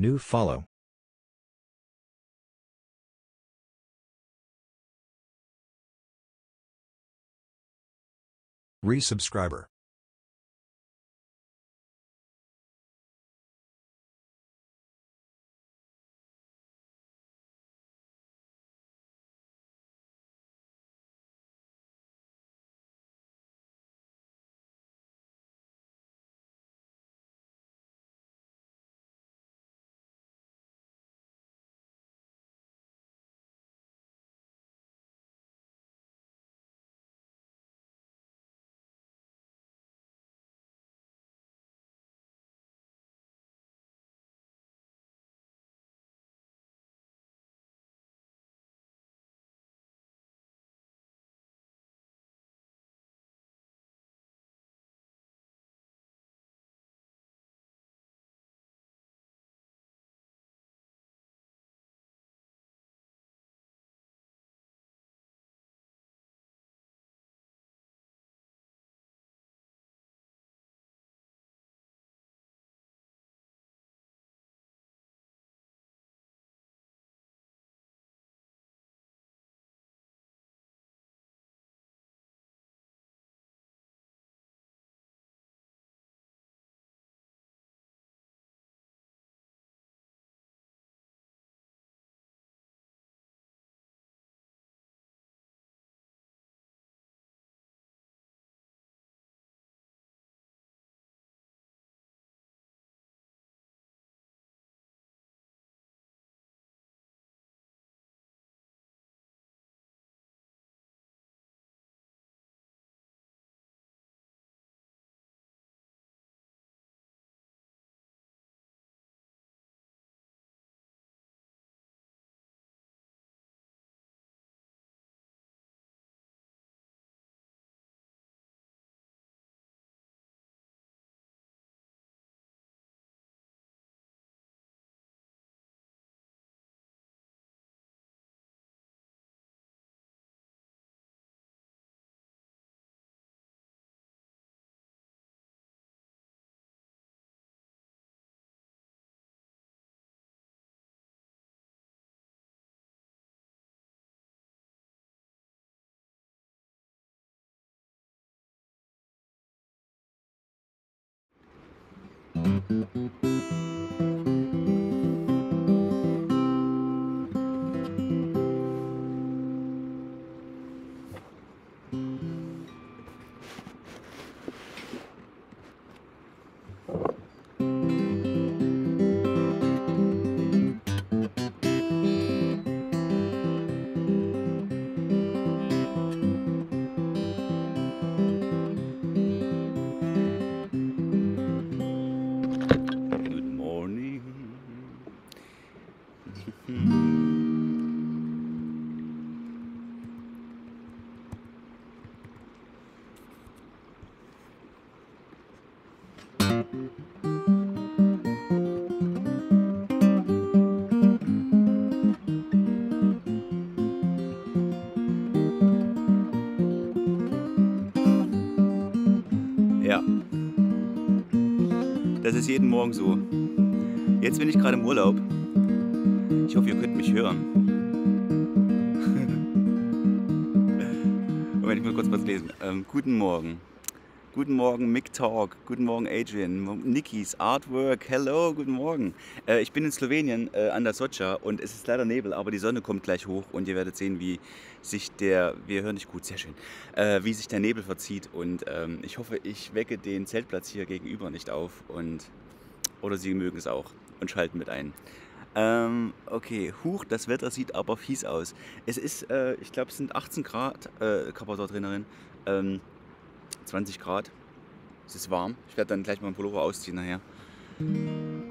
New follow. Resubscriber. Ja. Das ist jeden Morgen so. Jetzt bin ich gerade im Urlaub. Ich hoffe, ihr könnt mich hören. Moment, ich muss kurz was lesen. Ähm, guten Morgen. Guten Morgen, Mick Talk. Guten Morgen, Adrian. Nikis Artwork. Hello, guten Morgen. Äh, ich bin in Slowenien äh, an der Socha und es ist leider Nebel, aber die Sonne kommt gleich hoch und ihr werdet sehen, wie sich der, wir hören dich gut, sehr schön, äh, wie sich der Nebel verzieht und ähm, ich hoffe, ich wecke den Zeltplatz hier gegenüber nicht auf und oder sie mögen es auch und schalten mit ein. Ähm, okay, huch, das Wetter sieht aber fies aus. Es ist, äh, ich glaube, es sind 18 Grad, äh, Kappa-Trainerin, ähm, 20 Grad. Es ist warm. Ich werde dann gleich mal einen Pullover ausziehen nachher.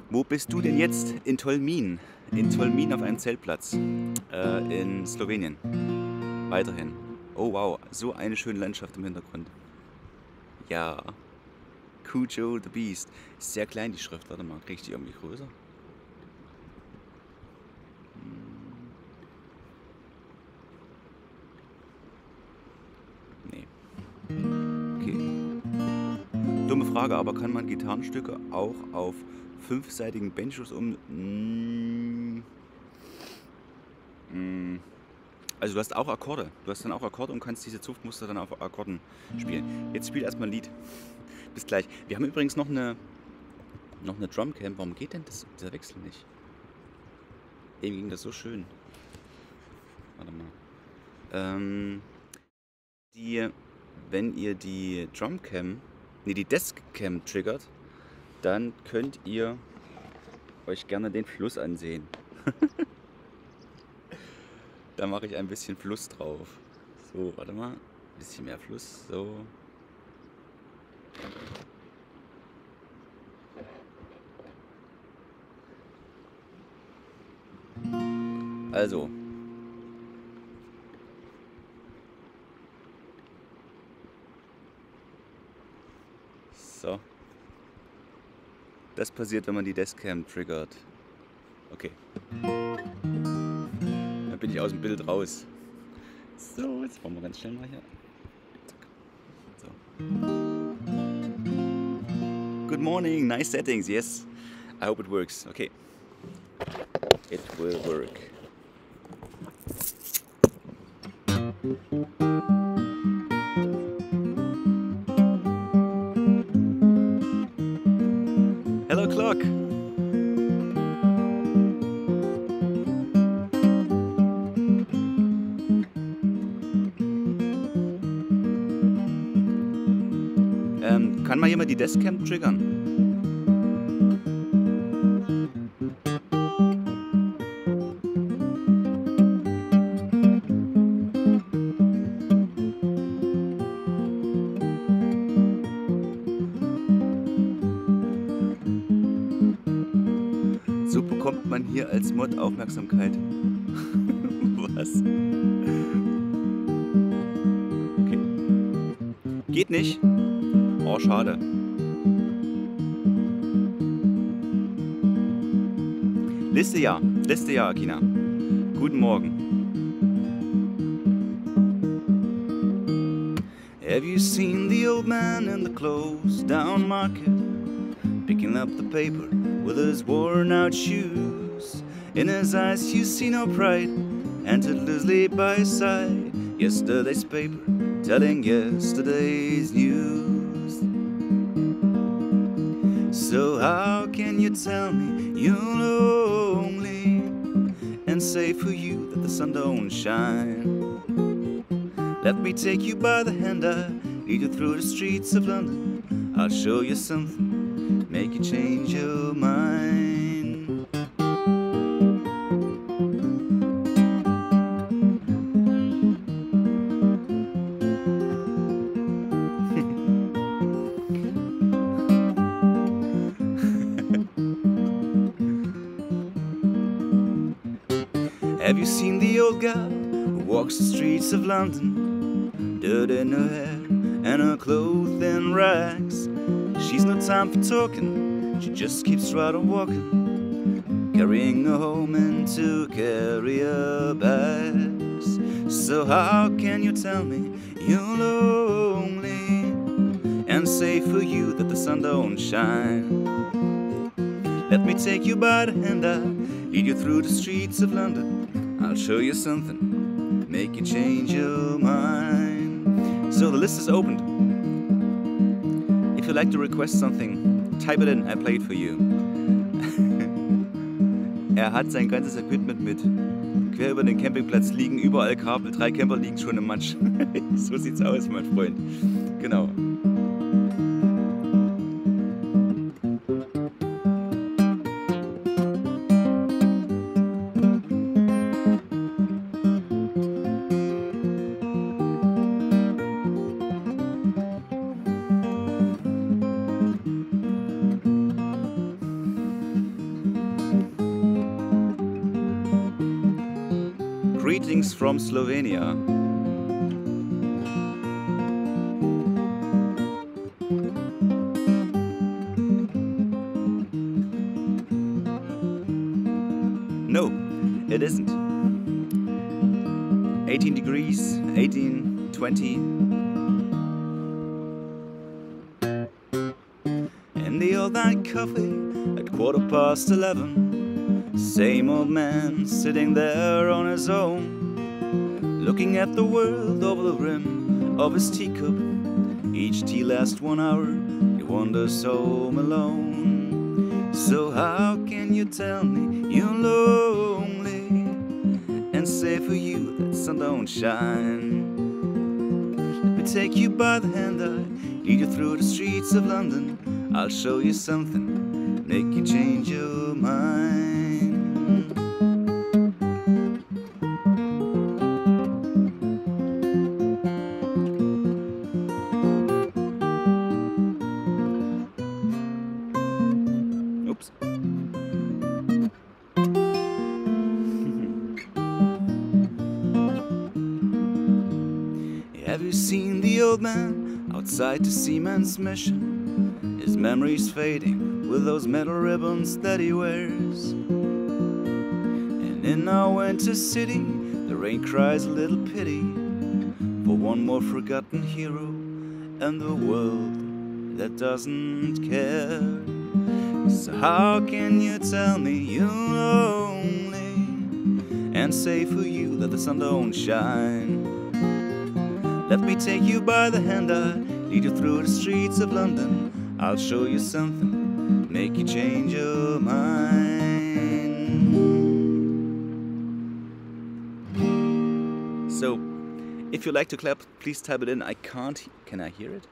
Wo bist du denn jetzt? In Tolmin. In Tolmin auf einem Zeltplatz. Äh, in Slowenien. Weiterhin. Oh wow, so eine schöne Landschaft im Hintergrund. Ja. Cujo the Beast. Sehr klein die Schrift. Warte mal, kriege ich die irgendwie größer? Nee. Dumme Frage, aber kann man Gitarrenstücke auch auf fünfseitigen Benchos um. Mm, mm, also du hast auch Akkorde. Du hast dann auch Akkorde und kannst diese Zuchtmuster dann auf Akkorden spielen. Jetzt spiel erstmal ein Lied. Bis gleich. Wir haben übrigens noch eine noch eine Drumcam. Warum geht denn das, dieser Wechsel nicht? Eben ging das so schön. Warte mal. Ähm, die, wenn ihr die Drumcam, nee, die Deskcam triggert, dann könnt ihr euch gerne den Fluss ansehen. da mache ich ein bisschen Fluss drauf. So, warte mal. Ein bisschen mehr Fluss. So. Also. So. Das passiert, wenn man die Deskcam triggert. Okay. Dann bin ich aus dem Bild raus. So, jetzt wollen wir ganz schnell mal hier. So. Good morning, nice settings, yes. I hope it works. Okay. It will work. Die Deskcam triggern? So bekommt man hier als Mod Aufmerksamkeit. Was? Okay. Geht nicht? Oh, schade. Liste ja, Liste ja, Akina. Guten Morgen. Have you seen the old man in the closed down market? Picking up the paper with his worn out shoes. In his eyes, you see no pride, entered loosely by his side. Yesterday's paper telling yesterday's news. So, how can you tell me you're lonely and say for you that the sun don't shine? Let me take you by the hand, I lead you through the streets of London. I'll show you something, make you change walks the streets of London? Dirt in her hair and her clothes in rags. She's no time for talking, she just keeps right on walking, carrying her home in two carrier bags. So, how can you tell me you're lonely and say for you that the sun don't shine? Let me take you by the hand, I'll lead you through the streets of London. I'll show you something, make you change your mind. So the list is opened. If you'd like to request something, type it in, I play it for you. er hat sein ganzes Equipment mit. Quer über den Campingplatz liegen überall Kabel, drei Camper liegen schon im Matsch. so sieht's aus, mein Freund. Genau. Slovenia. No, it isn't. 18 degrees, 18, 20. In the old night coffee, at quarter past eleven. Same old man sitting there on his own, at the world over the rim of his teacup. Each tea lasts one hour, he wanders home alone. So, how can you tell me you're lonely and say for you that sun don't shine? Let me take you by the hand, I lead you through the streets of London. I'll show you something, make you change your mind. Outside the seaman's mission? His memory's fading with those metal ribbons that he wears. And in our winter city, the rain cries a little pity for one more forgotten hero and the world that doesn't care. So, how can you tell me you're lonely and say for you that the sun don't shine? Let me take you by the hand, I lead you through the streets of London. I'll show you something, make you change your mind. So, if you like to clap, please type it in. I can't. Can I hear it?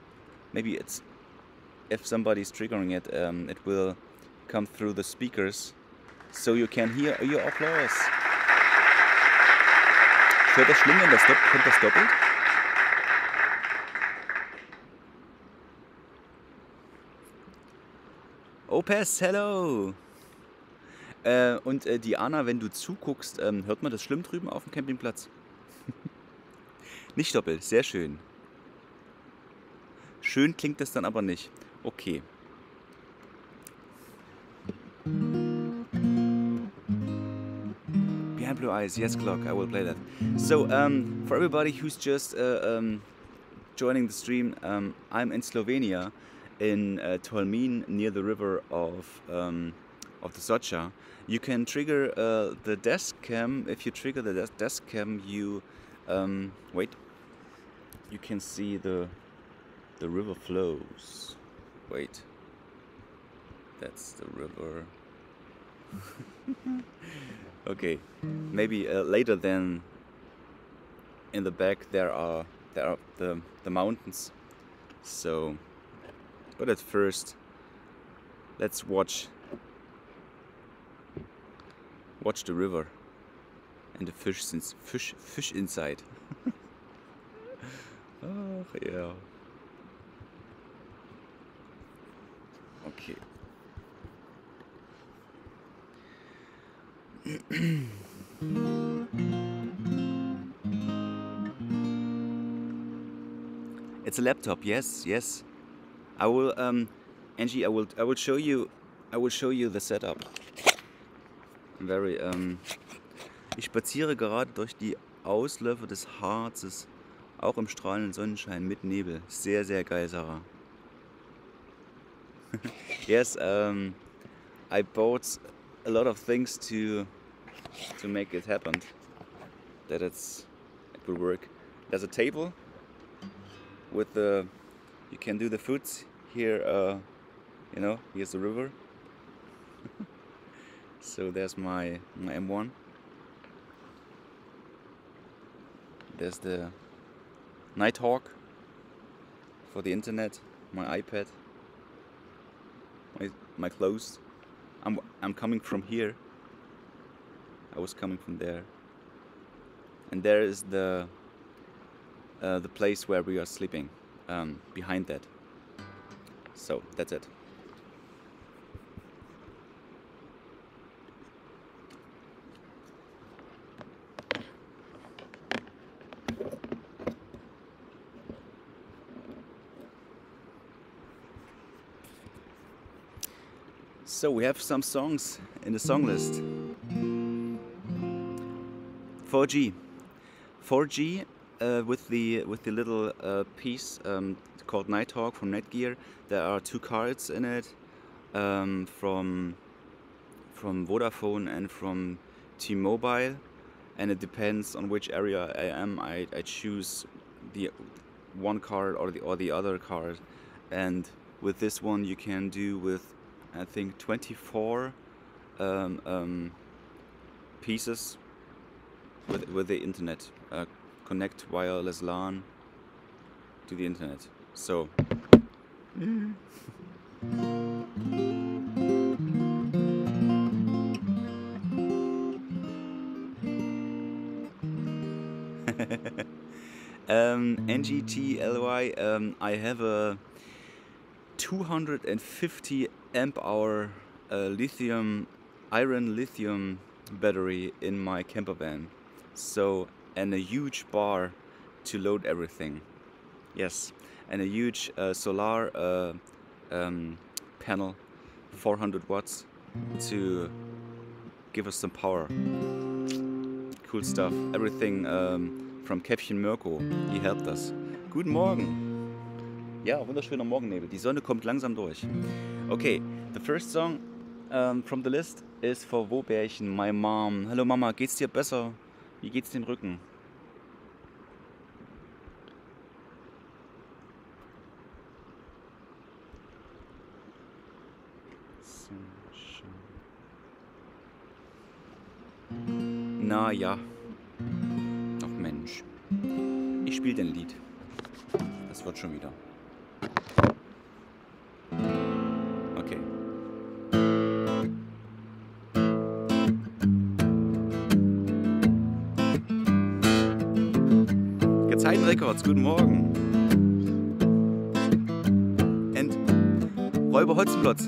Maybe it's. If somebody's triggering it, um, it will come through the speakers, so you can hear your applause. Hört das schlimm, das das doppelt? Opes, hello! Äh, und äh, Diana, wenn du zuguckst, ähm, hört man das schlimm drüben auf dem Campingplatz? nicht doppelt, sehr schön. Schön klingt das dann aber nicht. Okay. Behind Blue Eyes, yes, clock, I will play that. So, um, for everybody who's just uh, um, joining the stream, um, I'm in Slovenia, in uh, Tolmin, near the river of um, of the Socha. You can trigger uh, the desk cam. If you trigger the des- desk cam, you um, wait. You can see the the river flows. Wait, that's the river. okay, maybe uh, later then. In the back there are there are the the mountains. So, but at first, let's watch watch the river and the fish since fish fish inside. oh yeah. Okay. it's a laptop. Yes, yes. I will, um, Angie. I will. I will show you. I will show you the setup. Very. Um, ich spaziere gerade durch die Ausläufe des Harzes, auch im strahlenden Sonnenschein mit Nebel. Sehr, sehr geil, Sarah. yes, um, I bought a lot of things to to make it happen. That it's it will work. There's a table with the you can do the foods here. Uh, you know, here's the river. so there's my my M1. There's the Nighthawk for the internet. My iPad. My my clothes. I'm I'm coming from here. I was coming from there. And there is the uh, the place where we are sleeping. Um, behind that. So that's it. So we have some songs in the song list. 4G, 4G uh, with the with the little uh, piece um, called Nighthawk from Netgear. There are two cards in it um, from from Vodafone and from T-Mobile, and it depends on which area I am. I, I choose the one card or the or the other card, and with this one you can do with I think 24 um, um, pieces with with the internet. Connect wireless LAN to the internet. So. um, NGTLY, um, I have a 250 amp hour uh, lithium, iron lithium battery in my camper van. So, and a huge bar to load everything. Yes, and a huge uh, solar uh, um, panel, 400 watts, to give us some power. Cool stuff. Everything um, from Captain Mirko. He helped us. Guten Morgen. Ja, wunderschöner Morgennebel. Die Sonne kommt langsam durch. Okay, the first song um, from the list is for Wobärchen, my mom. Hello Mama, geht's dir besser? Wie geht's dem Rücken? Na ja. Ach Mensch. Ich spiele den Lied. Das wird schon wieder. Records. Guten Morgen. And Räuber Holzenplotz.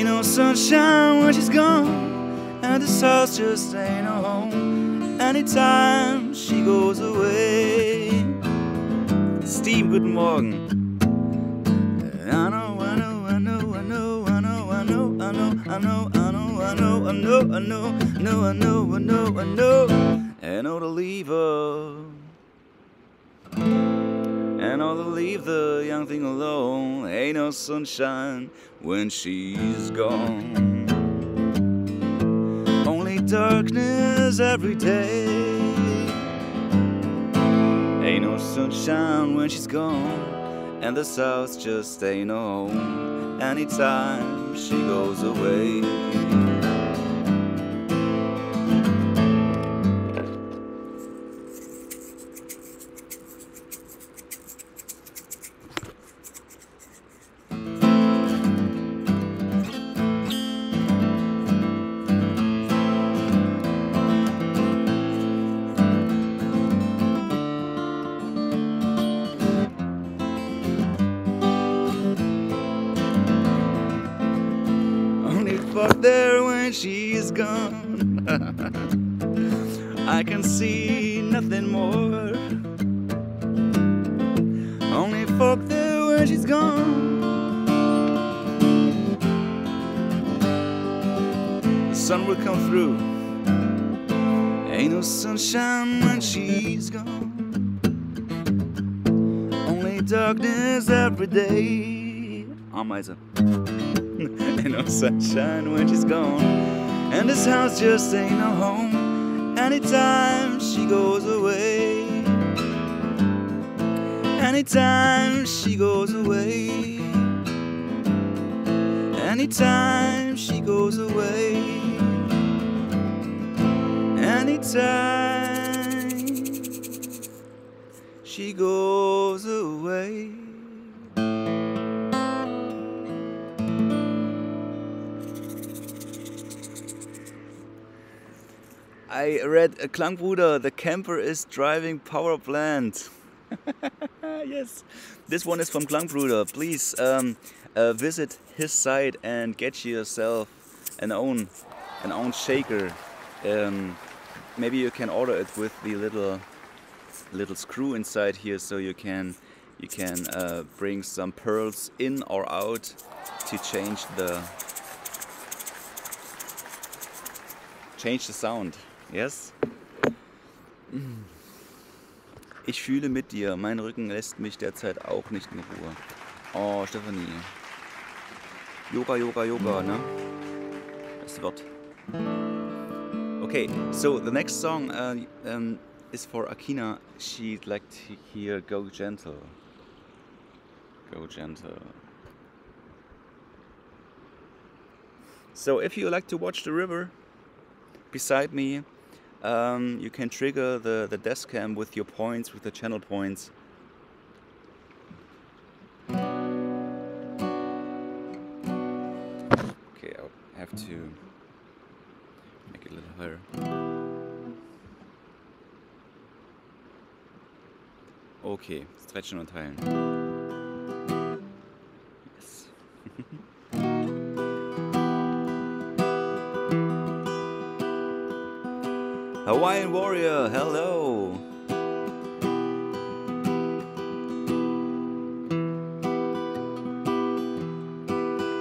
Ain't no sunshine when she's gone, and this house just ain't no home. Anytime she goes away. Steve, guten Morgen. I know, I know, I know, I know, I know, I know, I know, I know, I know, I know, I know, I know, I know, I know, I know, I know, I know to leave her. And I'll leave the young thing alone. Ain't no sunshine when she's gone. Only darkness every day. Ain't no sunshine when she's gone. And the south just ain't no home. Anytime she goes away. Through. Ain't no sunshine when she's gone. Only darkness every day. Oh, Ameise. ain't no sunshine when she's gone. And this house just ain't no home. Anytime she goes away. Anytime she goes away. Anytime she goes away. Time she goes away. I read a Klangbruder, the camper is driving power plant. yes, this one is from Klangbruder. Please um, uh, visit his site and get yourself an own, an own shaker. Um, maybe you can order it with the little, little screw inside here, so you can, you can uh, bring some pearls in or out to change the, change the sound. Yes? Ich fühle mit dir. Mein Rücken lässt mich derzeit auch nicht in Ruhe. Oh, Stefanie. Yoga, Yoga, Yoga, ne? Es wird. Okay, so the next song uh, um, is for Akina. She'd like to hear Go Gentle. Go Gentle. So if you like to watch the river beside me, um, you can trigger the, the desk cam with your points, with the channel points. Okay, I'll have to higher. Okay, stretchen und teilen. Hawaiian Warrior, hello!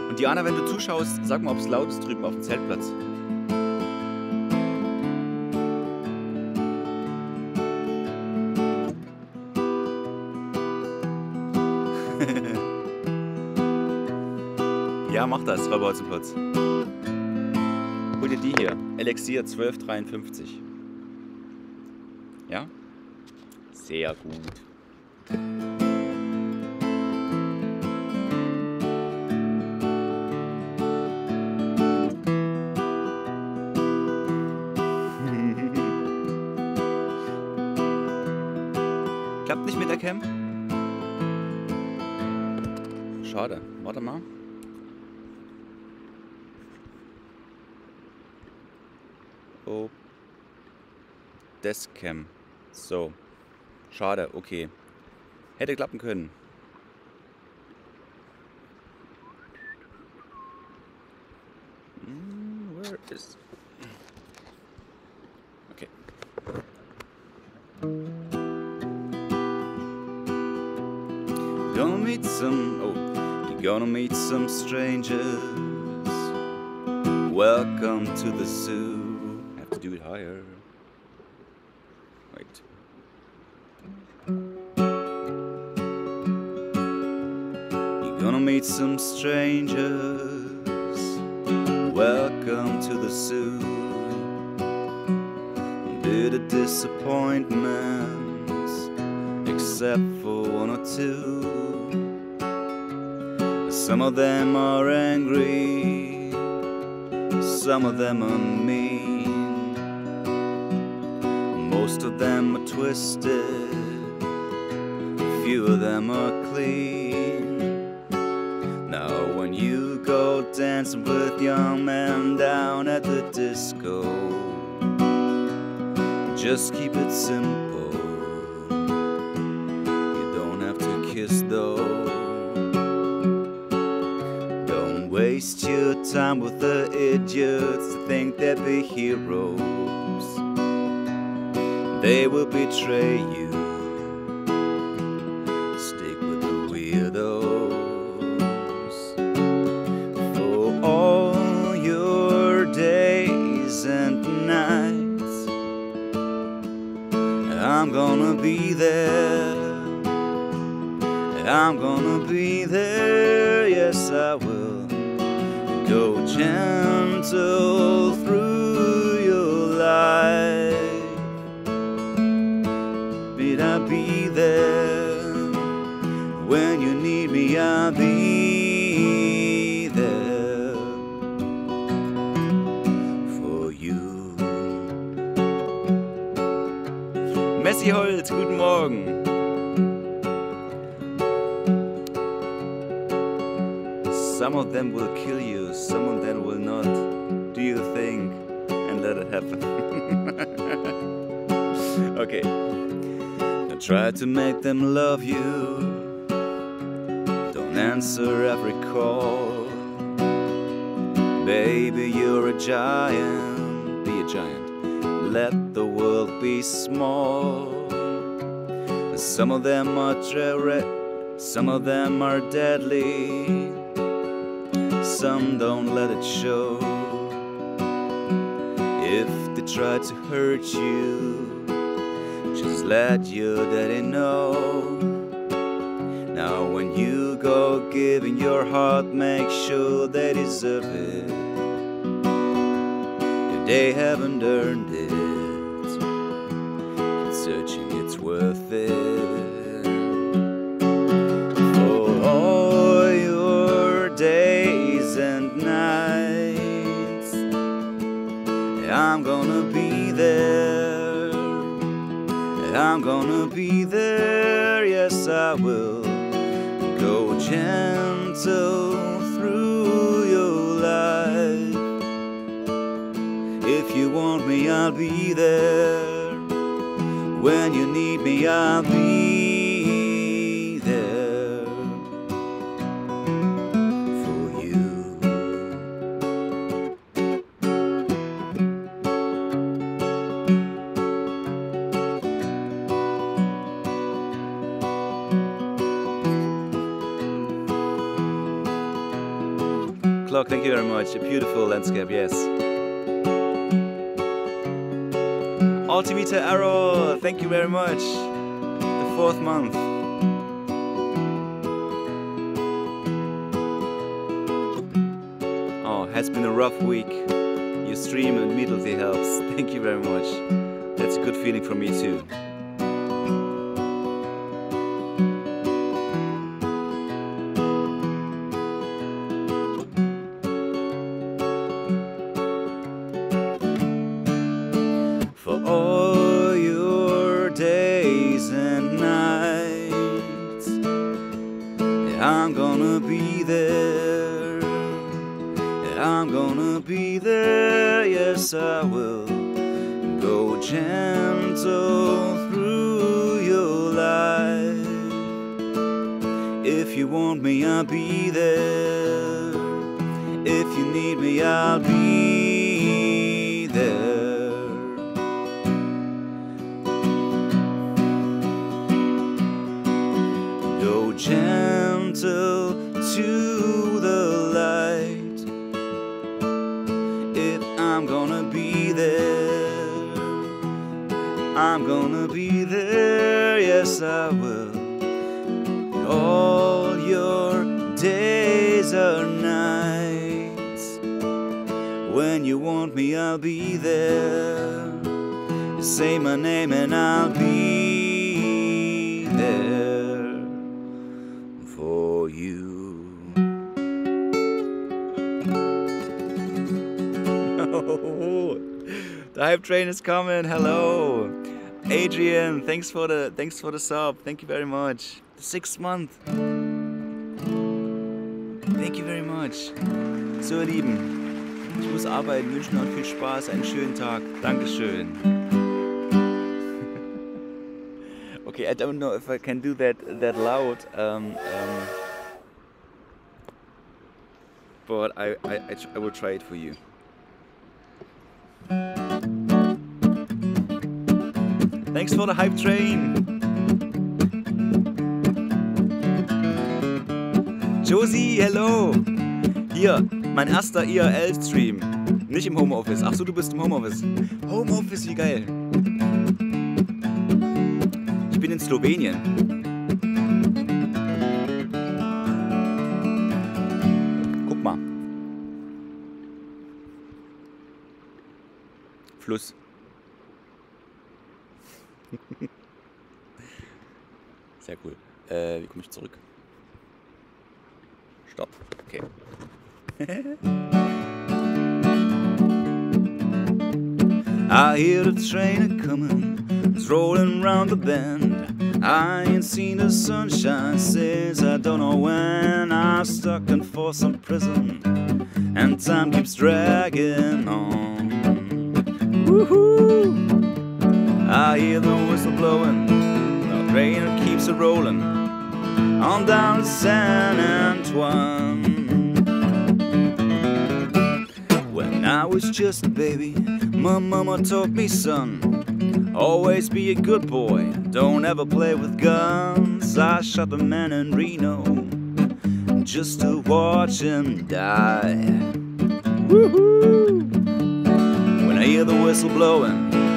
Und Diana, wenn du zuschaust, sag mal, ob es laut ist drüben auf dem Zeltplatz. Mach das, Frau Bolzenplatz. Hol dir die hier, Elixier 1253. Ja? Sehr gut. Oh. Deskcam. So. Schade, okay. Hätte klappen können. Hmm, where is... Okay. Gonna meet some... Oh. You're gonna meet some strangers. Welcome to the zoo. Higher. Wait. You're gonna meet some strangers. Welcome to the zoo. Bit of disappointment, except for one or two. Some of them are angry, some of them are mean. Most of them are twisted, few of them are clean. Now, when you go dancing with young men down at the disco, just keep it simple. You don't have to kiss though. Don't waste your time with the idiots that think they're the heroes they will betray you. Make them love you. Don't answer every call. Baby, you're a giant. Be a giant. Let the world be small. Some of them are red, some of them are deadly some don't let it show. If they try to hurt you, let your daddy know. Now, when you go giving your heart, make sure they deserve it. If they haven't earned I'll be there for you. Clock, thank you very much. A beautiful landscape, yes. Ultimita Arrow, thank you very much. Fourth month. Oh, has been a rough week. Your stream immediately helps. Thank you very much. That's a good feeling for me too. Train is coming. Hello, Adrian. Thanks for the thanks for the sub. Thank you very much. The sixth month. Thank you very much. So ihr Lieben, ich muss arbeiten. Wünschen euch viel Spaß, einen schönen Tag. Dankeschön. Okay, I don't know if I can do that that loud. Um, um, but I, I, I, I will try it for you. Thanks for the hype train. Josie, hello. Hier, mein erster IRL-Stream. Nicht im Homeoffice. Ach so, du bist im Homeoffice. Homeoffice, wie geil. Ich bin in Slowenien. Guck mal. Fluss. Sehr cool. Äh, wie komme ich zurück? Stopp. Okay. I hear the train a coming, It's rolling round the bend. I ain't seen the sunshine since I don't know when. I'm stuck in Folsom Prison, and time keeps dragging on. Woohoo! I hear the whistle blowing, the train keeps a rolling on down to San Antone. When I was just a baby, my mama taught me, son, always be a good boy, don't ever play with guns. I shot the man in Reno just to watch him die. When I hear the whistle blowing,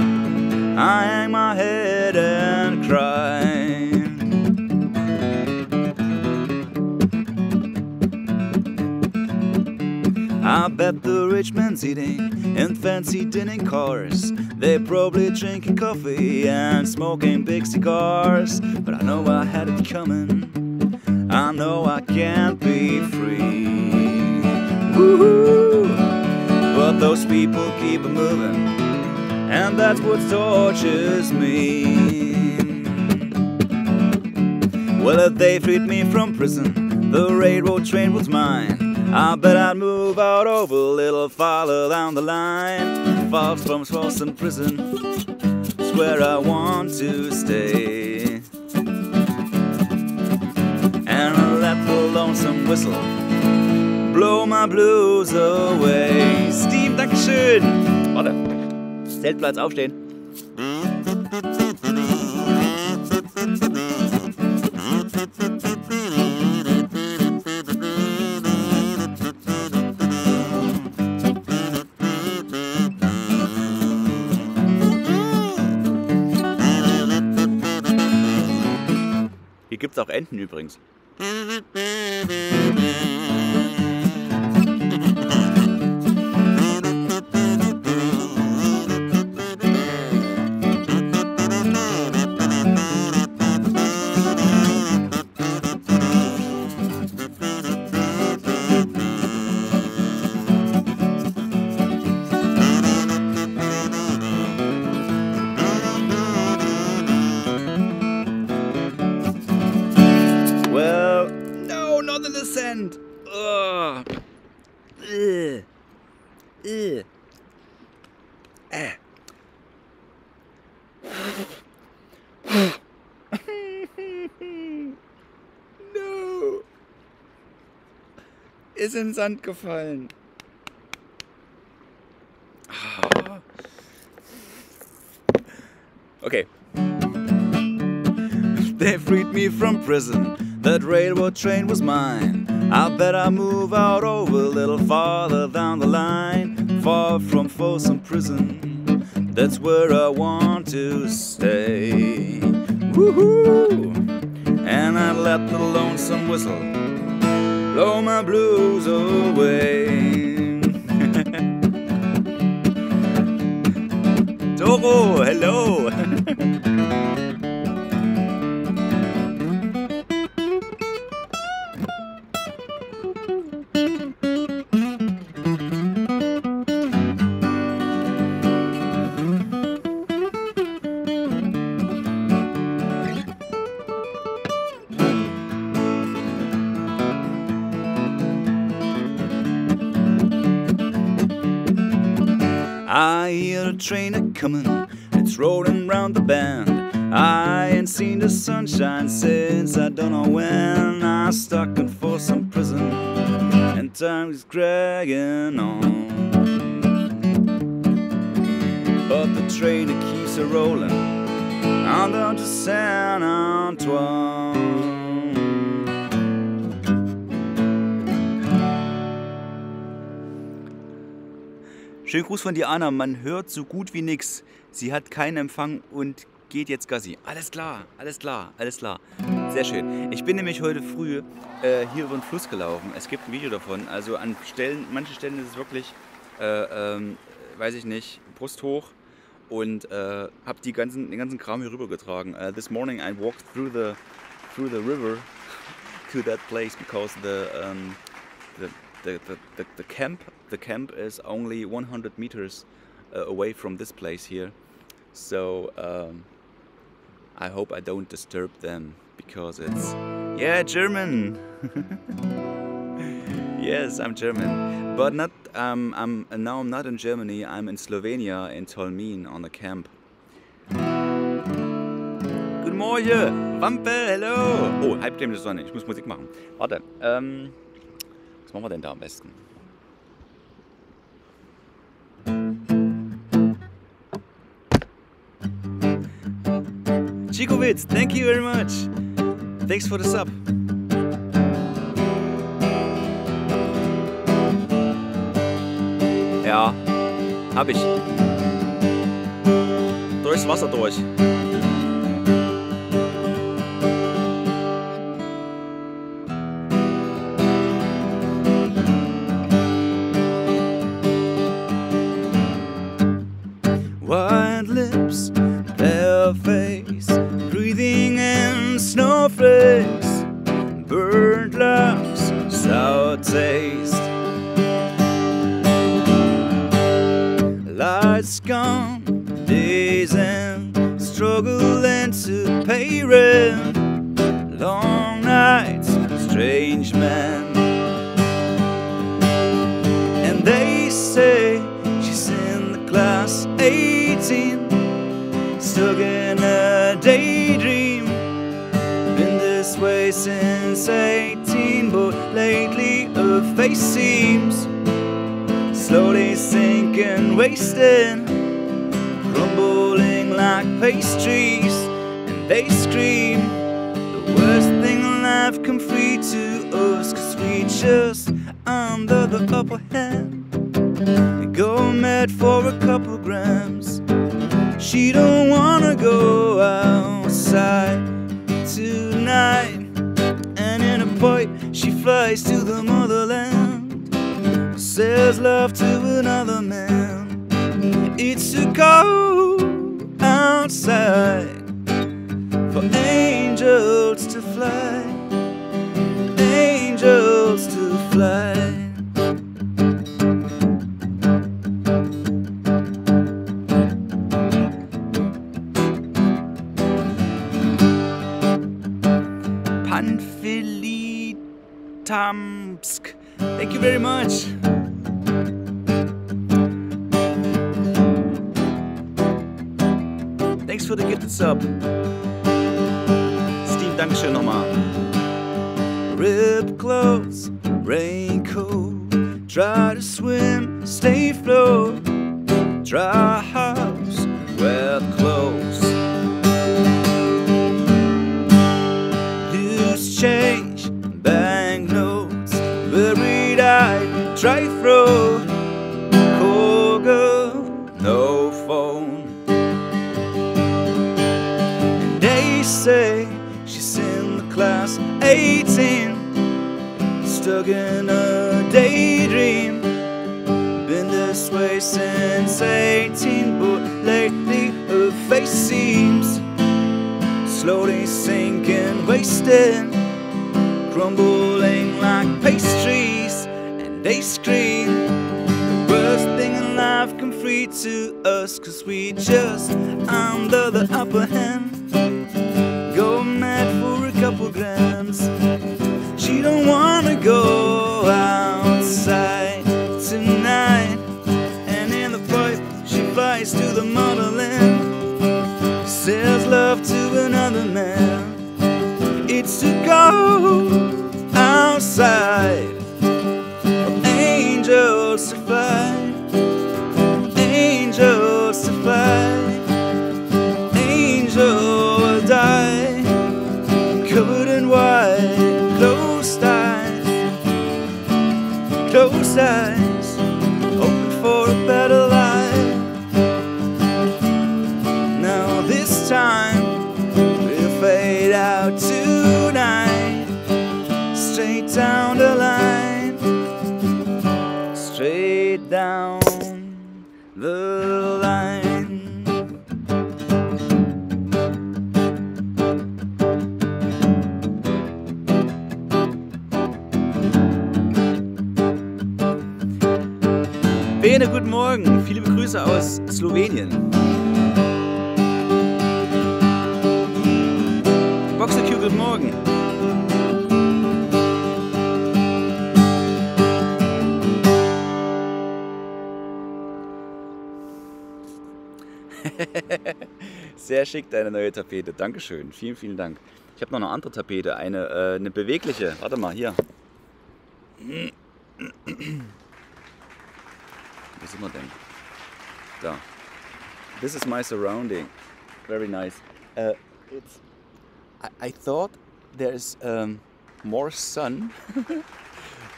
I hang my head and cry. I bet the rich man's eating in fancy dining cars. They're probably drinking coffee and smoking big cigars. But I know I had it coming. I know I can't be free. But those people keep moving, and that's what tortures me. Well, if they freed me from prison, the railroad train was mine. I bet I'd move out over a little farther down the line. Far from Folsom Prison, it's where I want to stay. And let the lonesome whistle blow my blues away. Steve, Dankeschön. Warte. Zeltplatz aufstehen. Hier gibt es auch Enten übrigens. Ist in den Sand gefallen. Ah. Okay. They freed me from prison. That railroad train was mine. I bet I move out over a little farther down the line. Far from Folsom Prison. That's where I want to stay. Woohoo! And I let the lonesome whistle blow my blues away. Toro, hello! Train a comin', it's rolling round the bend. I ain't seen the sunshine since I don't know when. I'm stuck in Folsom Prison, and time is dragging on. But the train it keeps a rolling Schönen Gruß von Diana. Man hört so gut wie nix. Sie hat keinen Empfang und geht jetzt Gassi. Alles klar, alles klar, alles klar. Sehr schön. Ich bin nämlich heute früh äh, hier über den Fluss gelaufen. Es gibt ein Video davon. Also an Stellen, manchen Stellen ist es wirklich, äh, ähm, weiß ich nicht, Brust hoch und äh, habe die ganzen, den ganzen Kram hier rübergetragen. Uh, this morning I walked through the through the river to that place because the um, the, the, the, the, the camp the camp is only 100 meters uh, away from this place here. So um, I hope I don't disturb them because it's yeah German. yes, I'm German, but not. Um, I'm now. I'm not in Germany. I'm in Slovenia in Tolmin on a camp. Guten Morgen, Wampe, hello. Oh, halbdämmende Sonne. Ich muss Musik machen. Warte. Ähm, was machen wir denn da am besten? Chikowitz, thank you very much. Thanks for the sub. Ja, hab ich. Durchs Wasser durch. 18, stuck in a daydream. Been this way since 18, but lately her face seems slowly sinking, wasting, crumbling like pastries. And they scream, the worst thing in life come free to us, cause we just under the upper hand. Go mad for a couple grams. She don't wanna go outside tonight. And in a boat, she flies to the motherland. Says love to another man. It's to go outside for angels to fly. Panfilitamsk. Thank you very much. Thanks for the gifted sub. Steve, Dankeschön nochmal. Rip clothes, raincoat. Try to swim, stay float, Dry house, wet clothes. Loose change, stuck in a daydream. Been this way since 18, but lately her face seems slowly sinking, wasting, crumbling like pastries. And they scream, the worst thing in life come free to us, cause we just under the upper hand. Go mad for a couple grams. Don't wanna go outside tonight. And in the pipe, she flies to the motherland. Says love to another man. It's to go outside Sehr schick, deine neue Tapete. Dankeschön. Vielen, vielen Dank. Ich habe noch eine andere Tapete, eine, äh, eine bewegliche. Warte mal, hier. Wo sind wir denn? Da. This is my surrounding. Very nice. Uh, it's. I, I thought there's um, more sun,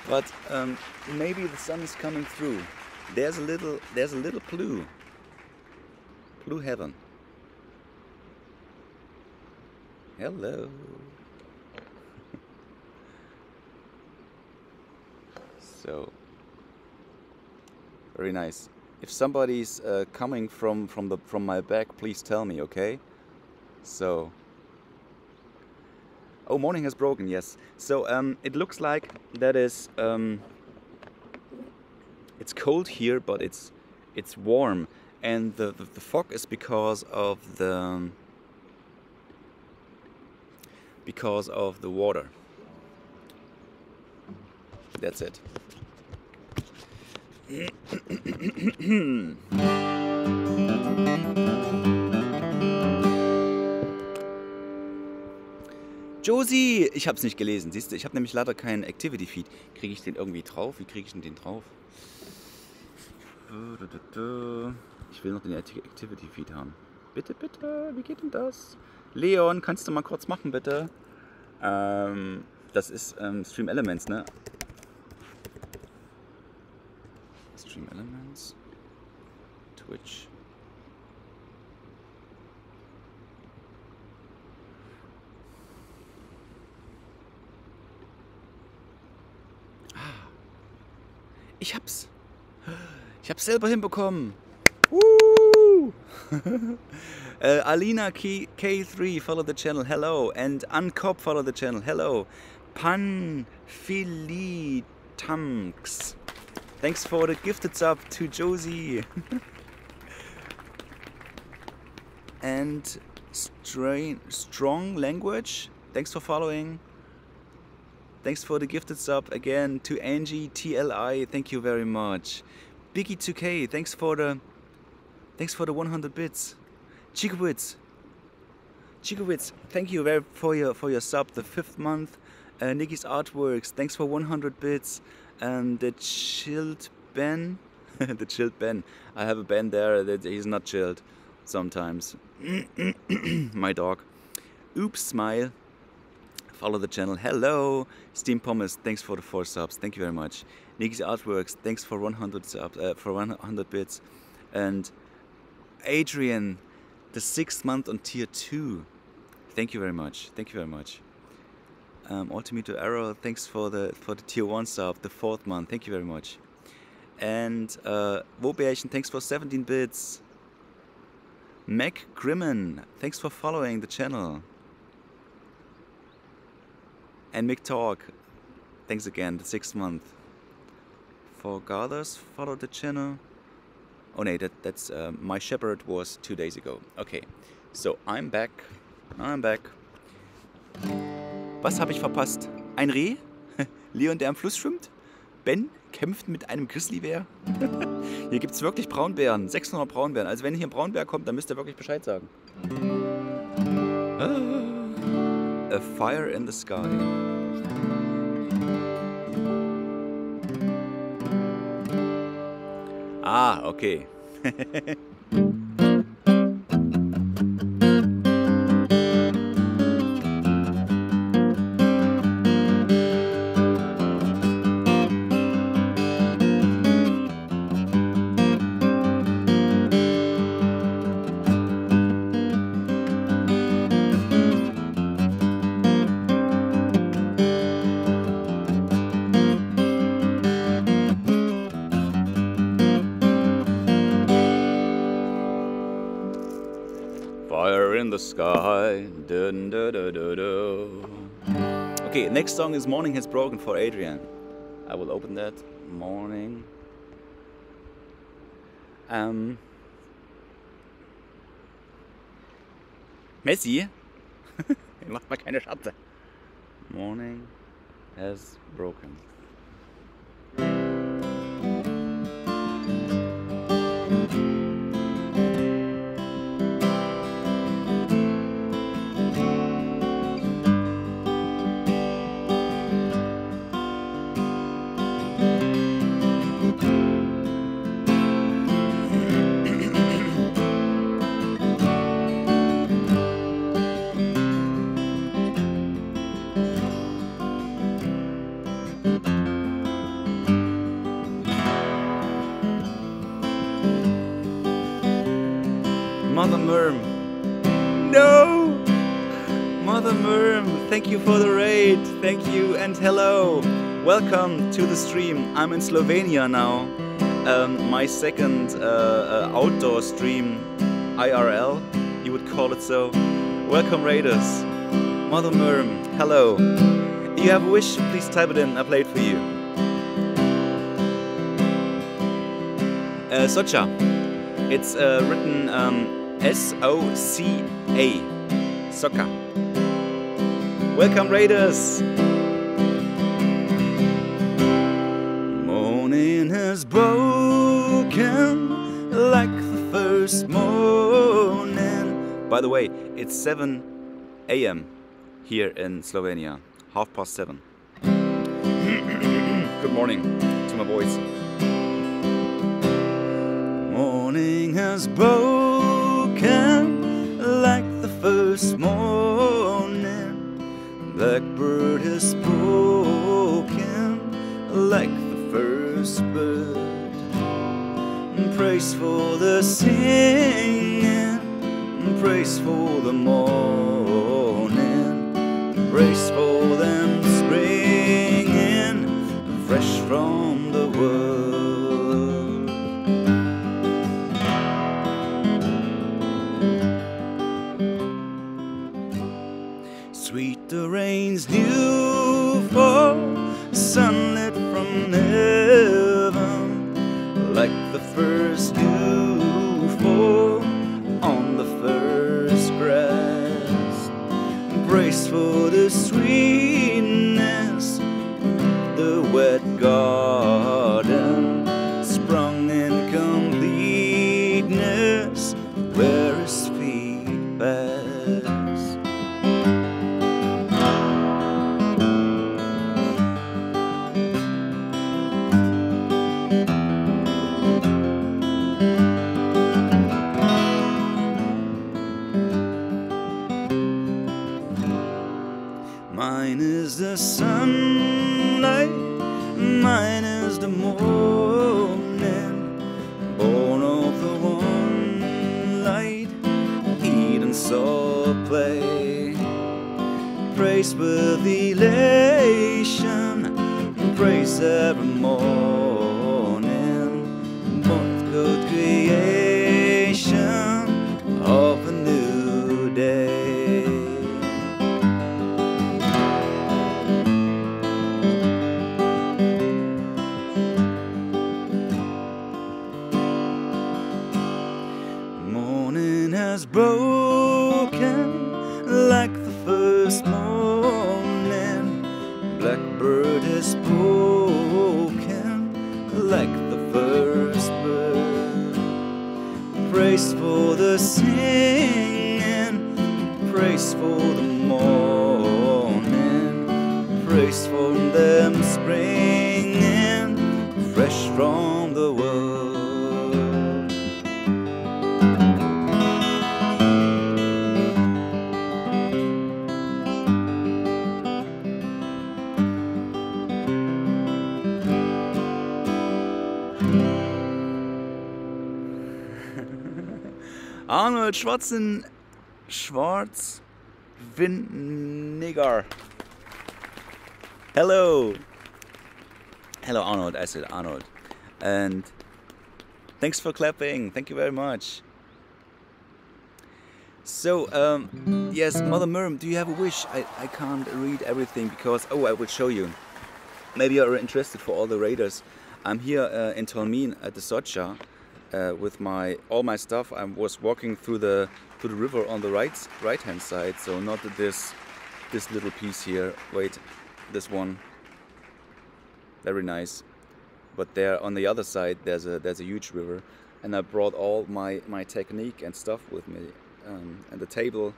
but um, maybe the sun is coming through. There's a little. There's a little blue. Blue heaven. Hello. so very nice. If somebody's uh, coming from from the from my back, please tell me, okay? So. Oh, morning has broken. Yes. So um, it looks like that is. Um, it's cold here, but it's it's warm, and the, the, the fog is because of the because of the water. That's it. Josie, ich habe es nicht gelesen. Siehst du, ich habe nämlich leider keinen Activity Feed. Kriege ich den irgendwie drauf? Wie kriege ich denn den drauf? Ich will noch den Activity Feed haben. Bitte, bitte, wie geht denn das? Leon, kannst du mal kurz machen, bitte? Ähm, das ist ähm, Stream Elements, ne? Stream Elements. Twitch. Ah. Ich hab's. Ich hab's selber hinbekommen. Woo! uh, Alina K- K3, follow the channel, hello. And Uncop, follow the channel, hello. Panfilitanks. Thanks for the gifted sub to Josie. and Strong Language, thanks for following. Thanks for the gifted sub again to Angie TLI, thank you very much. Biggie2K, thanks for the thanks for the 100 bits. Chikowitz, Chikowitz, thank you very for your for your sub, the fifth month. Uh, Nikki's artworks, thanks for 100 bits. And the chilled Ben, the chilled Ben. I have a Ben there that he's not chilled sometimes. My dog. Oops, smile. Follow the channel. Hello, Steam Pommes. Thanks for the four subs. Thank you very much. Nikki's artworks. Thanks for 100 subs. Uh, for 100 bits. And Adrian, the sixth month on tier two. Thank you very much. Thank you very much. Um, Ultimate Arrow, thanks for the for the tier one sub, the fourth month. Thank you very much. And uh, Wobärchen, thanks for 17 bits. Mac Grimmen, thanks for following the channel. And Mick Talk, thanks again, the sixth month. For Gathers, follow the channel. Oh no, that, that's uh, my shepherd was two days ago. Okay, so I'm back. I'm back. Was habe ich verpasst? Ein Reh? Leon, der am Fluss schwimmt? Ben kämpft mit einem Grizzlybär? hier gibt es wirklich Braunbären. 600 Braunbären. Also wenn hier ein Braunbär kommt, dann müsst ihr wirklich Bescheid sagen. Ah, a fire in the sky. Ah, okay. next song is Morning Has Broken for Adrian. I will open that. Morning. Um, Messi? Macht mal keine Scherze. Morning has broken. Mother Merm. No! Mother Merm, thank you for the raid. Thank you and hello. Welcome to the stream. I'm in Slovenia now. Um, my second uh, uh, outdoor stream, IRL, you would call it so. Welcome, Raiders. Mother Merm, hello. If you have a wish, please type it in. I play it for you. Uh, Socha. It's uh, written um, S-O-C-A. Soccer. Welcome Raiders! Morning has broken like the first morning. By the way, it's 7 a.m. here in Slovenia. Half past 7. Good morning to my boys. Morning has broken first morning. Blackbird has spoken like the first bird. Praise for the singing, praise for the morning, praise for them springing fresh from the world. The new the sunlight, mine is the morning, born of the one light, Eden saw play. Praise with elation, praise every Has broken like the first morning. Blackbird has spoken like the first bird. Praise for the singing, praise for the morning, praise for them springing fresh from Arnold Schwarzen Schwarz Vinegar. Hello. Hello Arnold, I said Arnold. And thanks for clapping. Thank you very much. So, um, yes, Mother Miriam, do you have a wish? I, I can't read everything because, oh, I will show you. Maybe you're interested for all the raiders. I'm here uh, in Tolmin at the Socha uh, with my all my stuff. I was walking through the through the river on the right right hand side, so not this this little piece here. Wait, this one. Very nice. But there on the other side, there's a there's a huge river, and I brought all my my technique and stuff with me, um, and the table.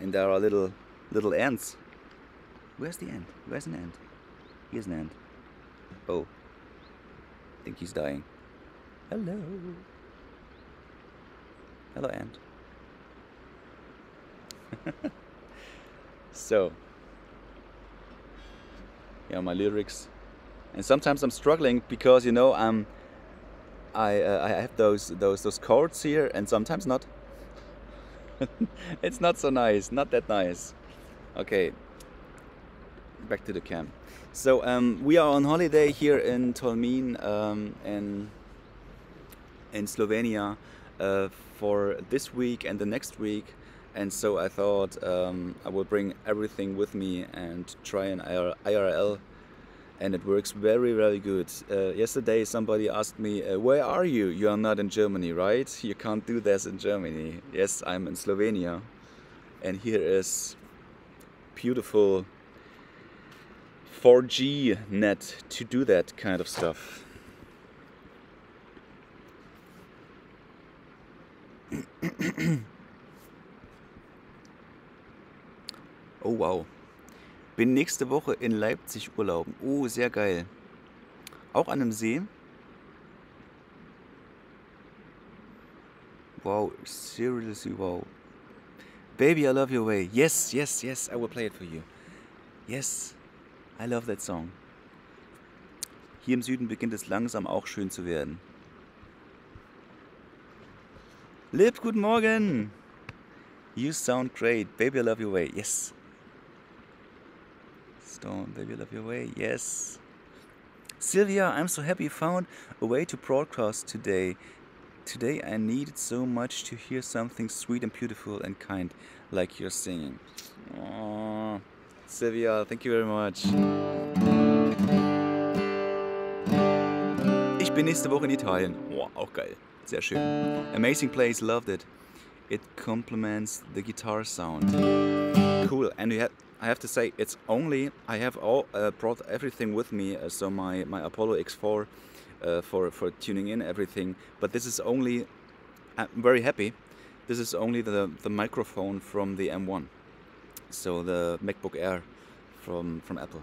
And there are little little ants. Where's the ant? Where's an ant? Here's an ant. Oh, I think he's dying. Hello. Hello, ant. so, yeah, my lyrics, and sometimes I'm struggling because you know I'm, I uh, I have those those those chords here, and sometimes not. it's not so nice, not that nice. Okay, back to the camp. So um, we are on holiday here in Tolmin um, in in Slovenia uh, for this week and the next week and so I thought um, I will bring everything with me and try an IRL and it works very very good. Uh, yesterday somebody asked me uh, where are you? You are not in Germany right? You can't do this in Germany. Yes I'm in Slovenia and here is beautiful 4G net to do that kind of stuff. Oh wow. Bin nächste Woche in Leipzig urlauben. Oh, sehr geil. Auch an einem See. Wow, seriously wow. Baby, I love your way. Yes, yes, yes, I will play it for you. Yes, I love that song. Hier im Süden beginnt es langsam auch schön zu werden. Lip, guten Morgen. You sound great. Baby, I love your way. Yes. Stone, baby, I love your way. Yes. Sylvia, I'm so happy you found a way to broadcast today. Today I needed so much to hear something sweet and beautiful and kind like you're singing. Aww. Sylvia, thank you very much. Ich bin nächste Woche in Italien. Wow, auch geil. Sehr schön. Amazing place, loved it. It complements the guitar sound. Cool. And you have, I have to say, it's only I have all uh, brought everything with me. Uh, so my my Apollo X4 uh, for for tuning in everything. But this is only. I'm very happy. This is only the the microphone from the M1. So the MacBook Air from from Apple.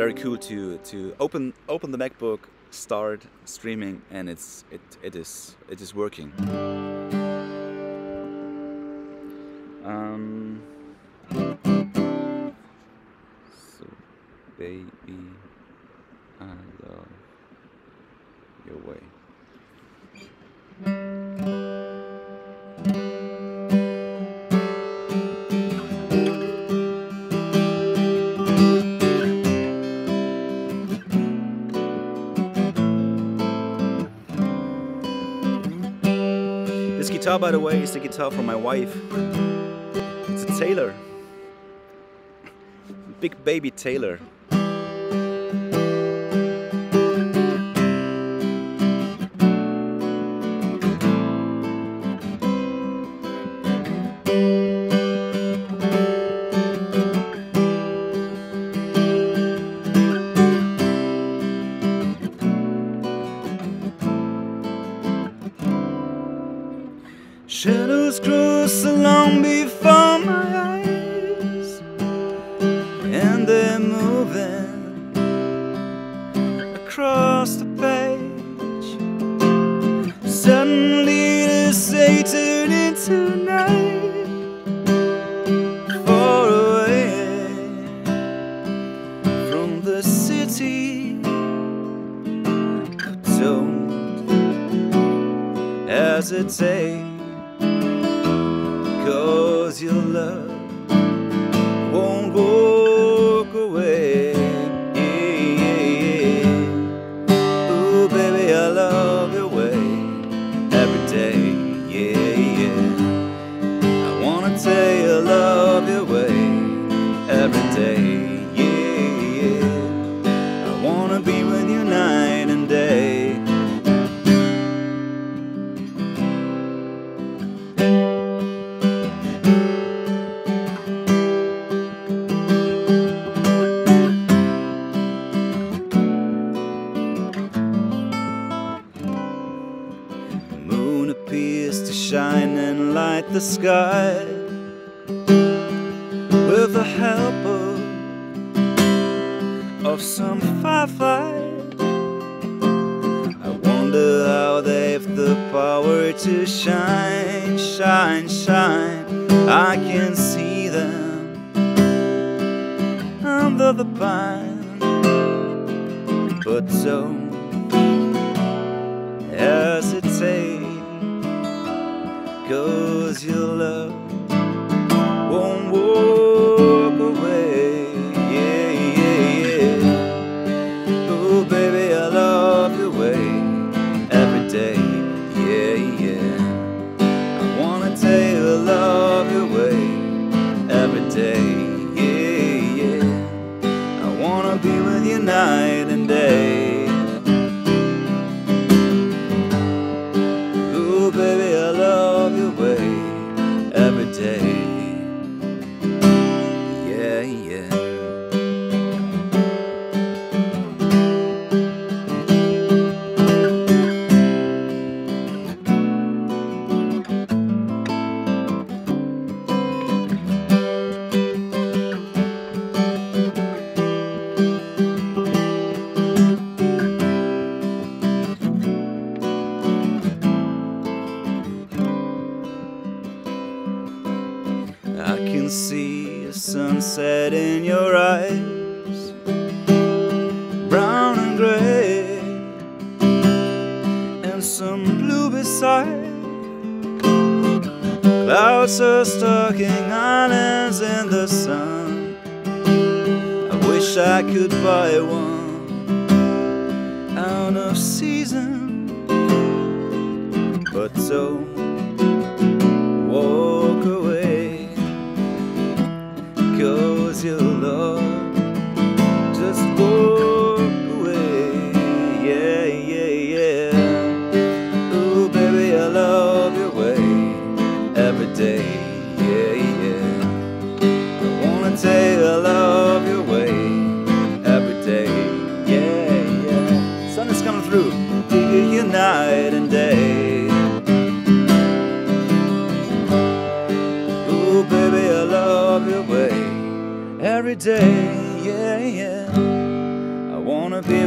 Very cool to to open open the MacBook, start streaming, and it's it it is it is working. Um, so, baby, I love your way. Guitar, by the way, is the guitar from my wife. It's a Taylor. Big baby Taylor.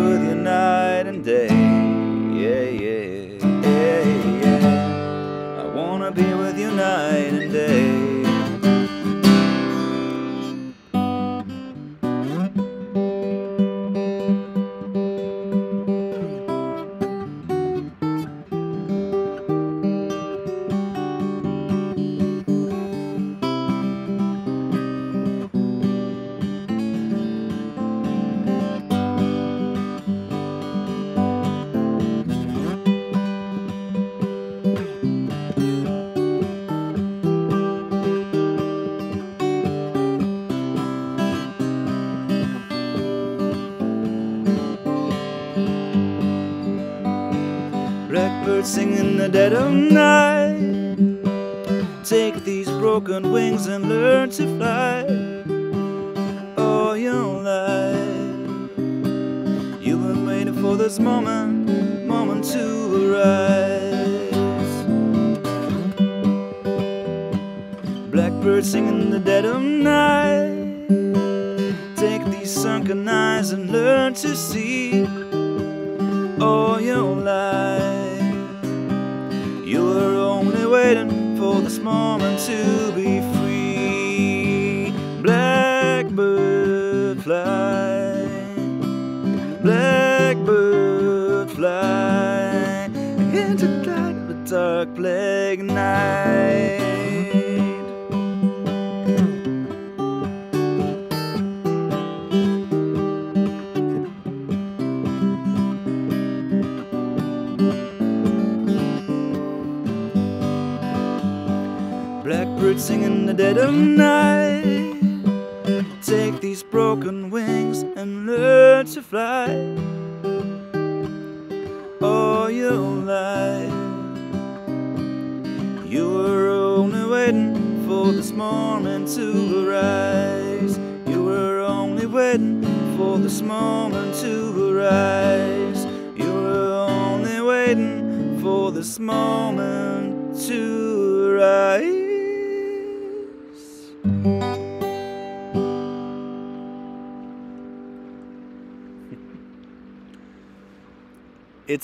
With you night and day, yeah, yeah,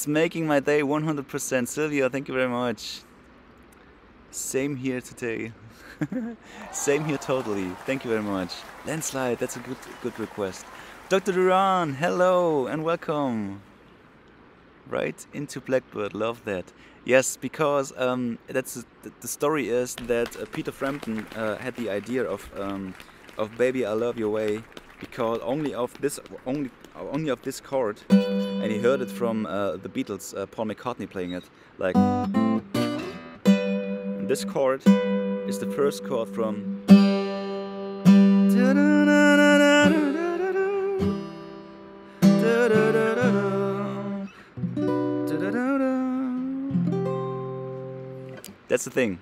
making my day 100%. Sylvia, thank you very much. Same here today. Same here totally. Thank you very much. Landslide, that's a good good request. Dr. Duran, hello and welcome. Right into Blackbird, love that. Yes, because um, that's the story is that uh, Peter Frampton uh, had the idea of um, of Baby I Love Your Way because only of this only only of this chord, and he heard it from uh, the Beatles, uh, Paul McCartney playing it. Like this chord is the first chord from. That's the thing.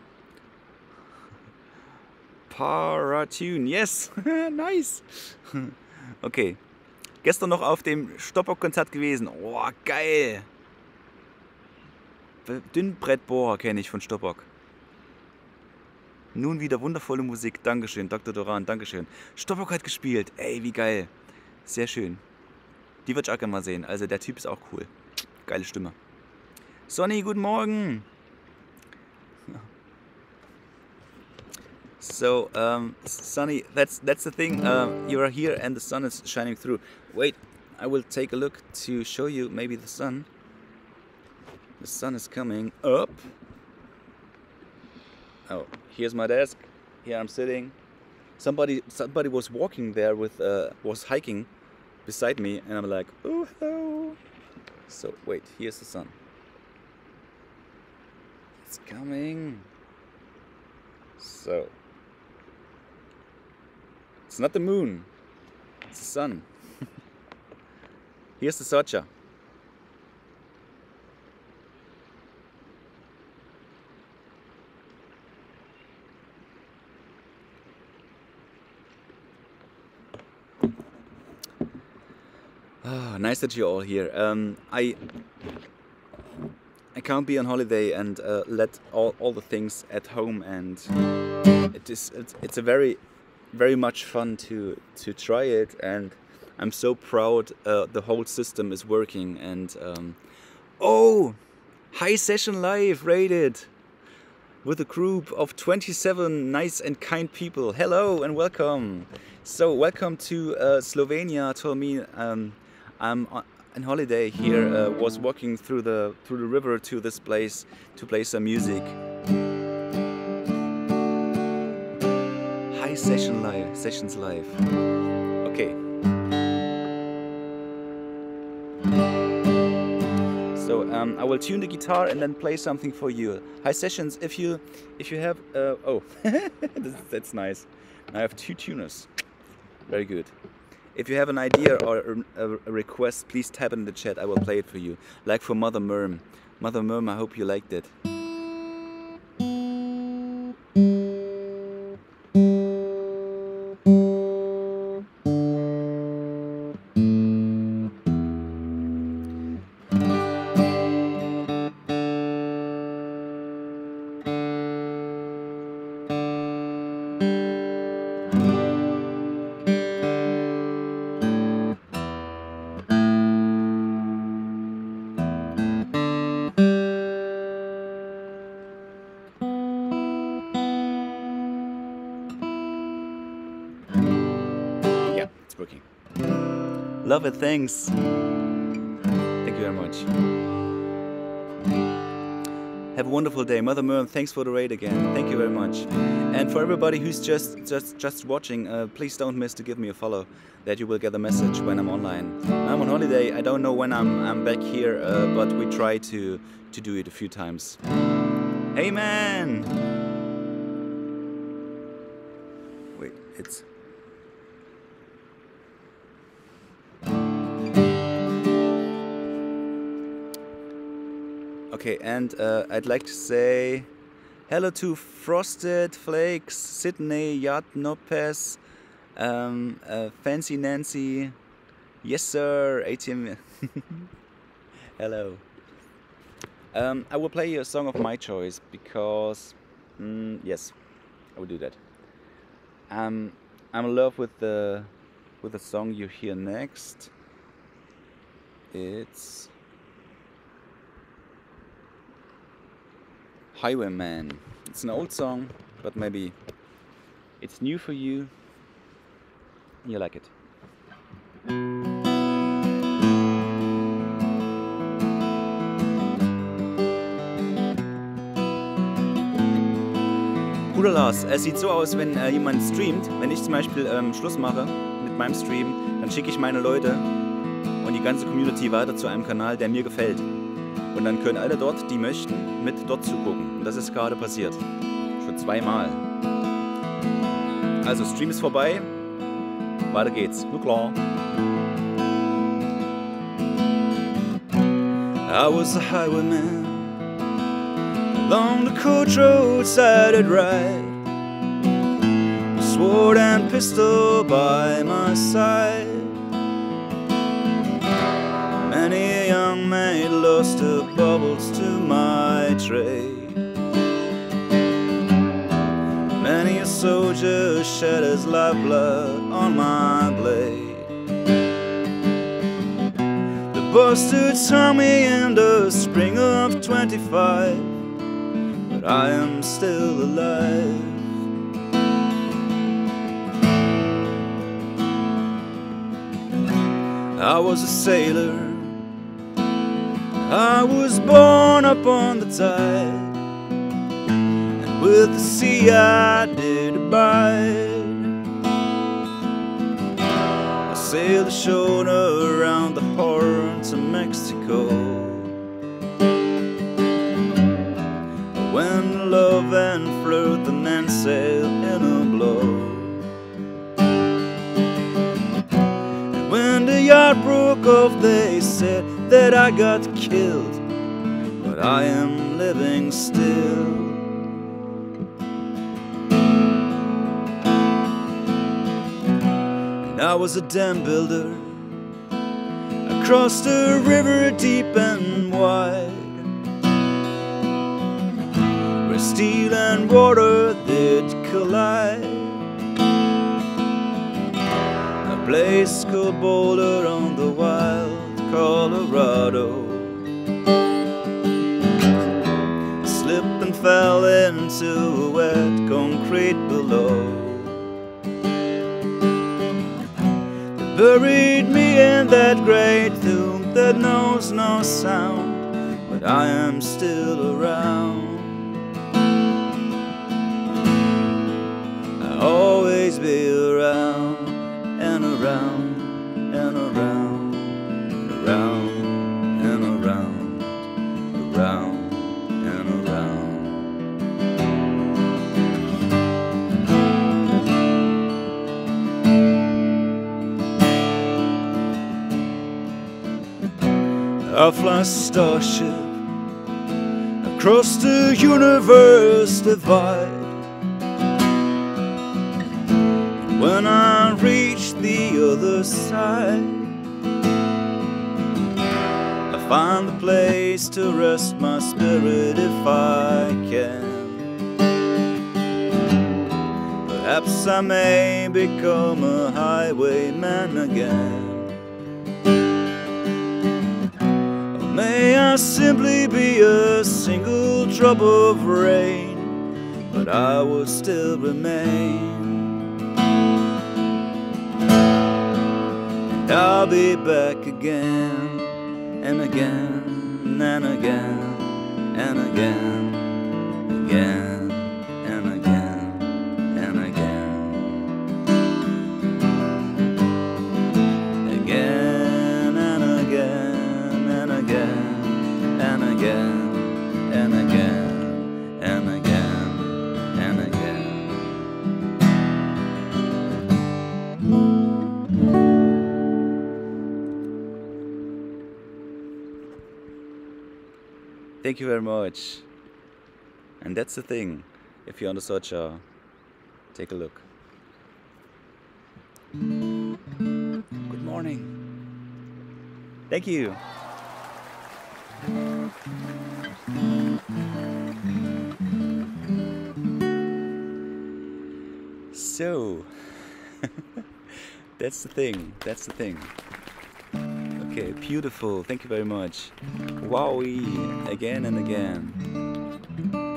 Paratune, yes, nice. Okay, gestern noch auf dem Stoppock-Konzert gewesen. Oh, geil. Dünnbrettbohrer kenne ich von Stoppock. Nun wieder wundervolle Musik. Dankeschön, Dr. Doran, Dankeschön. Stoppock hat gespielt. Ey, wie geil. Sehr schön. Die würde ich auch gerne mal sehen. Also der Typ ist auch cool. Geile Stimme. Sonny, guten Morgen. So, um, Sunny, that's that's the thing. Um, you are here and the sun is shining through. Wait, I will take a look to show you maybe the sun. The sun is coming up. Oh, here's my desk. Here I'm sitting. Somebody somebody was walking there with uh, was hiking beside me, and I'm like, oh hello. So wait, here's the sun. It's coming. So it's not the moon, it's the sun. Here's the Socha. Ah, nice that you're all here. Um, I I can't be on holiday and uh, let all, all the things at home and it is it's, it's a very very much fun to to try it and I'm so proud uh, the whole system is working and um, oh high session live rated with a group of 27 nice and kind people. Hello and welcome. So welcome to uh, Slovenia. Told me um, I'm on holiday here uh, was walking through the through the river to this place to play some music session live, sessions live. Okay. So um, I will tune the guitar and then play something for you. High sessions. If you if you have uh, oh that's nice. I have two tuners. Very good. If you have an idea or a, a request, please type it in the chat. I will play it for you. Like for Mother Merm. Mother Merm, I hope you liked it. Love it, thanks. Thank you very much. Have a wonderful day. Mother Merm, thanks for the raid again. Thank you very much. And for everybody who's just just just watching, uh, please don't miss to give me a follow. That you will get a message when I'm online. I'm on holiday. I don't know when I'm I'm back here, uh, but we try to to do it a few times. Amen. Wait, it's Okay, and uh, I'd like to say hello to Frosted Flakes, Sydney, Yad Nopez, um, uh, Fancy Nancy, yes sir, ATM. hello. Um, I will play you a song of my choice because, mm, yes, I will do that. Um, I'm in love with the with the song you hear next. It's Highwayman. It's an old song, but maybe it's new for you. You like it. Bruder Lars, es sieht so aus, wenn äh, jemand streamt. Wenn ich zum Beispiel ähm, Schluss mache mit meinem Stream, dann schicke ich meine Leute und die ganze Community weiter zu einem Kanal, der mir gefällt. Und dann können alle dort, die möchten, mit dort zugucken. Und das ist gerade passiert. Schon zweimal. Also Stream ist vorbei. Weiter geht's. Nur klar. I was a highwayman Along the coach road side at right Sword and pistol by my side lost her bubbles to my trade. Many a soldier shed his lifeblood on my blade. The hung me in the spring of 25 But I am still alive. I was a sailor I was born upon the tide And with the sea I did abide. I sailed the shoulder around the a dam builder Across the river deep and wide. Where steel and water did collide. A place called Boulder on the wild Colorado. Slipped and fell into buried me in that great tomb that knows no sound, but I am still around. I'll fly starship across the universe divide. When I reach the other side, I find a place to rest my spirit if I can. Perhaps I may become a highwayman again. May I simply be a single drop of rain, but I will still remain. And I'll be back again and again and again and again, again Thank you very much. And that's the thing. If you're on the search, uh, take a look. Good morning. Thank you. So, that's the thing. That's the thing. Okay, beautiful. Thank you very much. Wowie, again and again.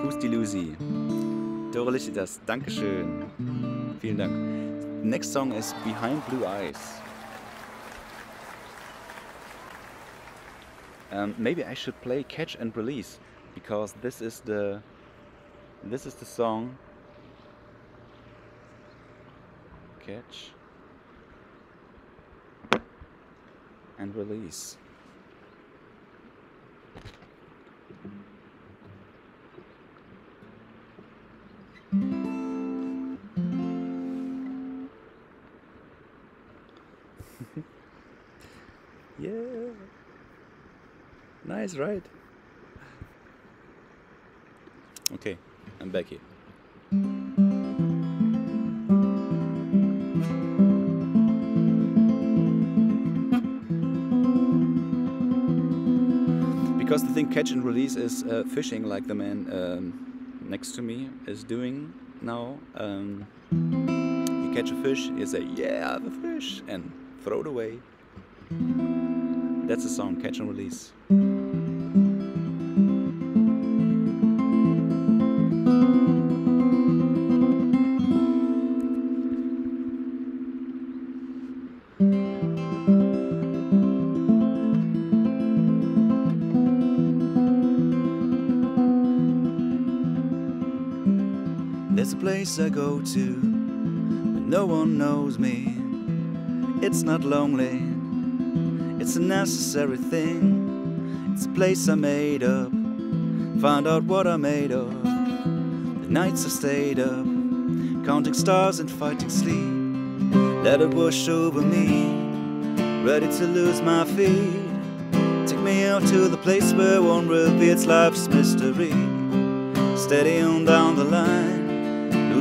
Pusti Lucy. Dorolicitas, Dankeschön. Vielen Dank. Next song is Behind Blue Eyes. Um, maybe I should play Catch and Release because this is the this is the song Catch and Release. yeah. Nice, right? Okay, I'm back here. Because the thing catch and release is uh, fishing, like the man um, next to me is doing now. Um, you catch a fish, you say, "Yeah, I have a fish," and throw it away. That's the song, catch and release. Place I go to when no one knows me. It's not lonely, it's a necessary thing. It's a place I made up. Find out what I'm made of. The nights I stayed up, counting stars and fighting sleep. Let it wash over me, ready to lose my feet. Take me out to the place where one reveals life's mystery. Steady on down the line,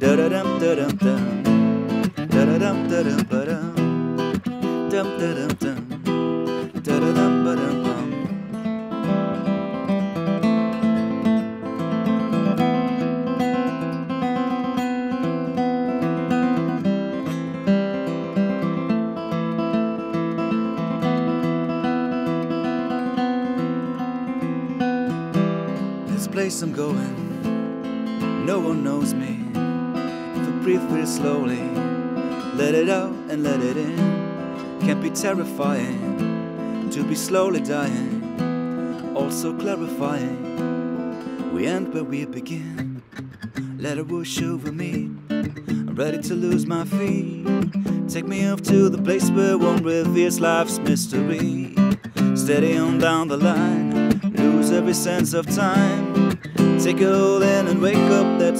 Da da dum da dum. Da da dum da dum ba dum. Dum da dum dum. Da da dum ba dum bum. This place I'm going, no one knows me. Breathe real slowly, let it out and let it in. Can't be terrifying to be slowly dying, also clarifying. We end where we begin. Let it wash over me. I'm ready to lose my feet. Take me off to the place where one reveals life's mystery. Steady on down the line, lose every sense of time. Take a all in and wake up that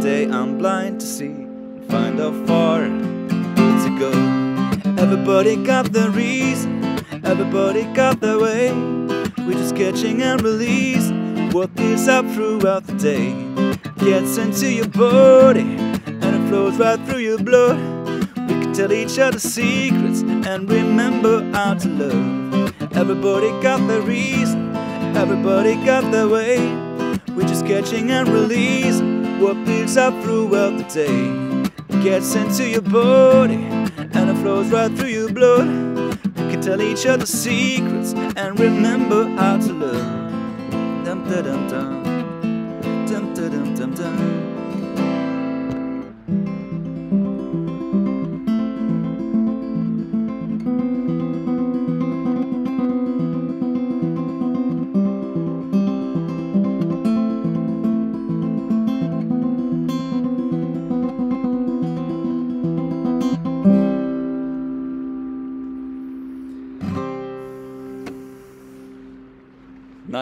day I'm blind to see and find how far to go. Everybody got their reason, everybody got their way. We're just catching and release what builds up throughout the day. Gets into your body and it flows right through your blood. We can tell each other secrets and remember how to love. Everybody got their reason, everybody got their way. We're just catching and releasing what builds up throughout the day. Gets into your body and it flows right through your blood. We can tell each other secrets and remember how to love. Dum dum. Dum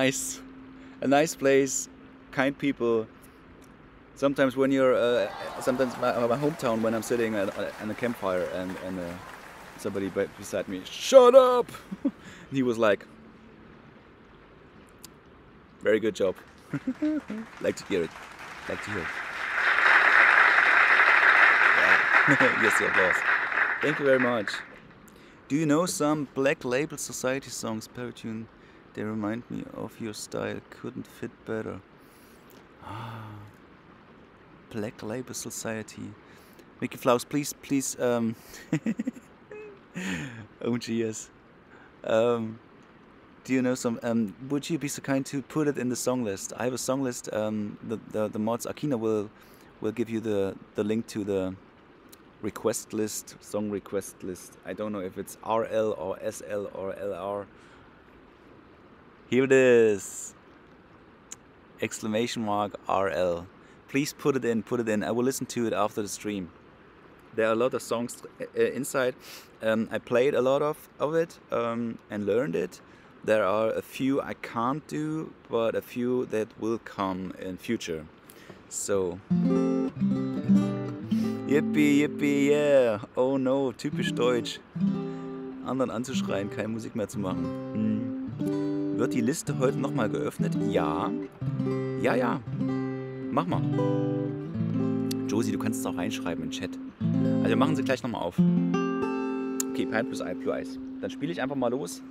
Nice. A nice place, kind people, sometimes when you're, uh, sometimes my, my hometown when I'm sitting at, at a campfire and, and uh, somebody beside me, shut up! he was like, very good job. like to hear it. Like to hear it. Yes, applause. Thank you very much. Do you know some Black Label Society songs, Paratune? They remind me of your style. Couldn't fit better. Ah, Black Label Society. Mickey Flaus, please, please. Um, oh, yes. Um, do you know some? Um, would you be so kind to put it in the song list? I have a song list. Um, the, the the mods Akina will will give you the the link to the request list, song request list. I don't know if it's RL or SL or LR. Here it is. Exclamation mark RL. Please put it in, put it in. I will listen to it after the stream. There are a lot of songs uh, inside. Um, I played a lot of, of it um, and learned it. There are a few I can't do, but a few that will come in future. So. Yippie, yippie, yeah. Oh no, typisch deutsch. Anderen anzuschreien, keine Musik mehr zu machen. Hm. Wird die Liste heute nochmal geöffnet? Ja. Ja, ja. Mach mal. Josie, du kannst es auch reinschreiben in den Chat. Also wir machen sie gleich nochmal auf. Okay, Pine plus I plus Eis. Dann spiele ich einfach mal los.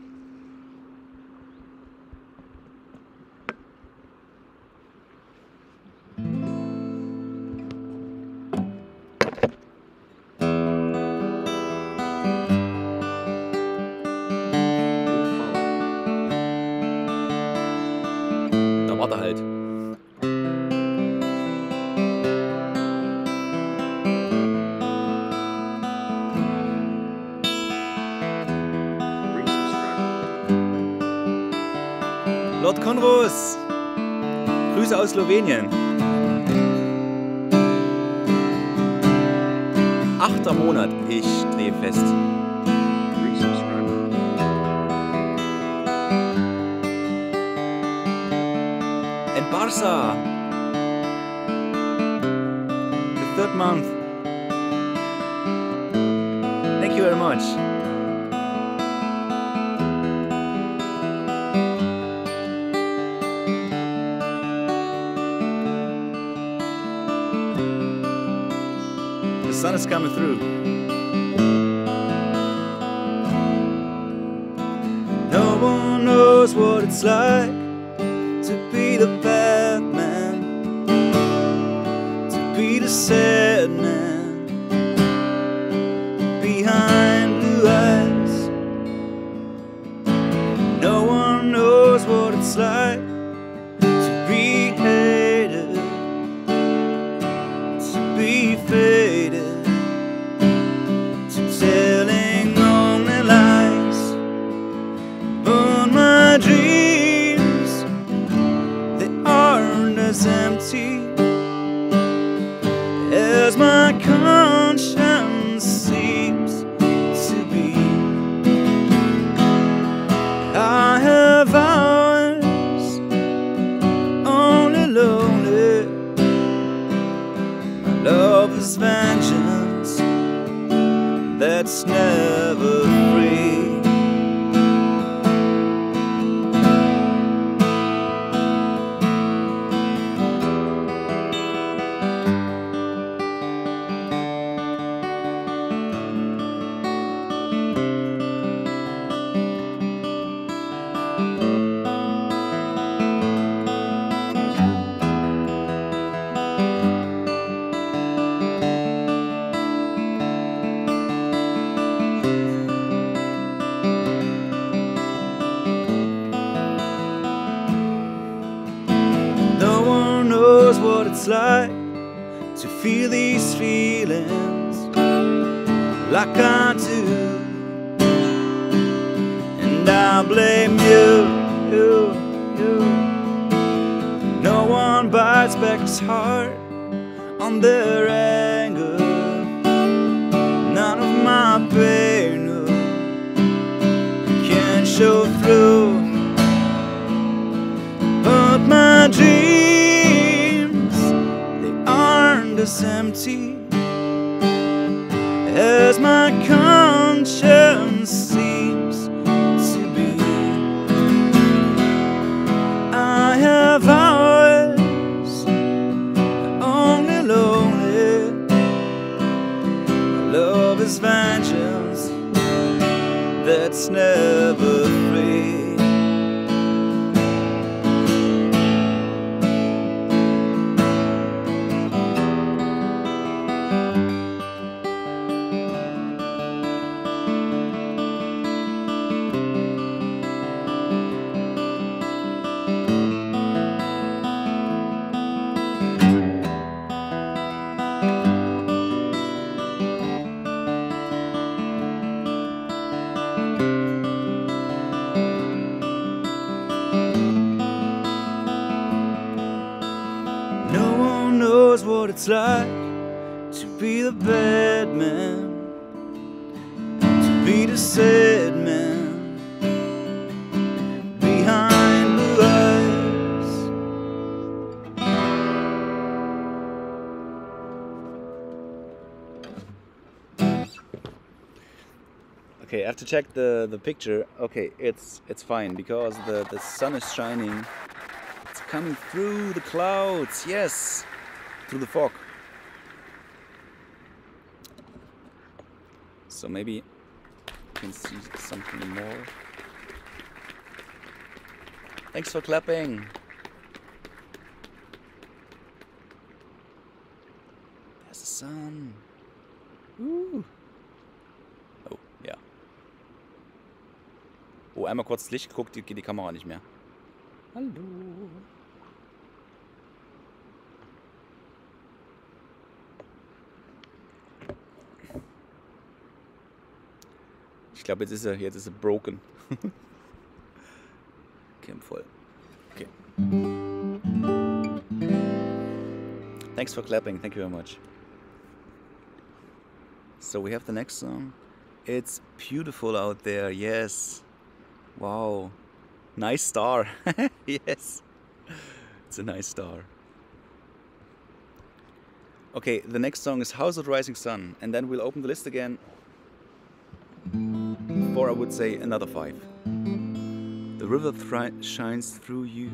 Slowenien. Achter Monat, ich stehe fest. And Barca! Coming through. Like I check the, the picture. Okay, it's it's fine because the, the sun is shining it's coming through the clouds, yes, through the fog. So maybe you can see something more. Thanks for clapping. There's the sun. Woo. Oh, einmal kurz das Licht guckt, die, geht die Kamera nicht mehr. Hallo. Ich glaube, jetzt ist er, jetzt ist er broken. okay, voll. Okay. Thanks for clapping. Thank you very much. So we have the next song. It's beautiful out there. Yes. Wow. Nice star. yes. It's a nice star. Okay, the next song is House of the Rising Sun, and then we'll open the list again for, I would say, another five. The river shines through you.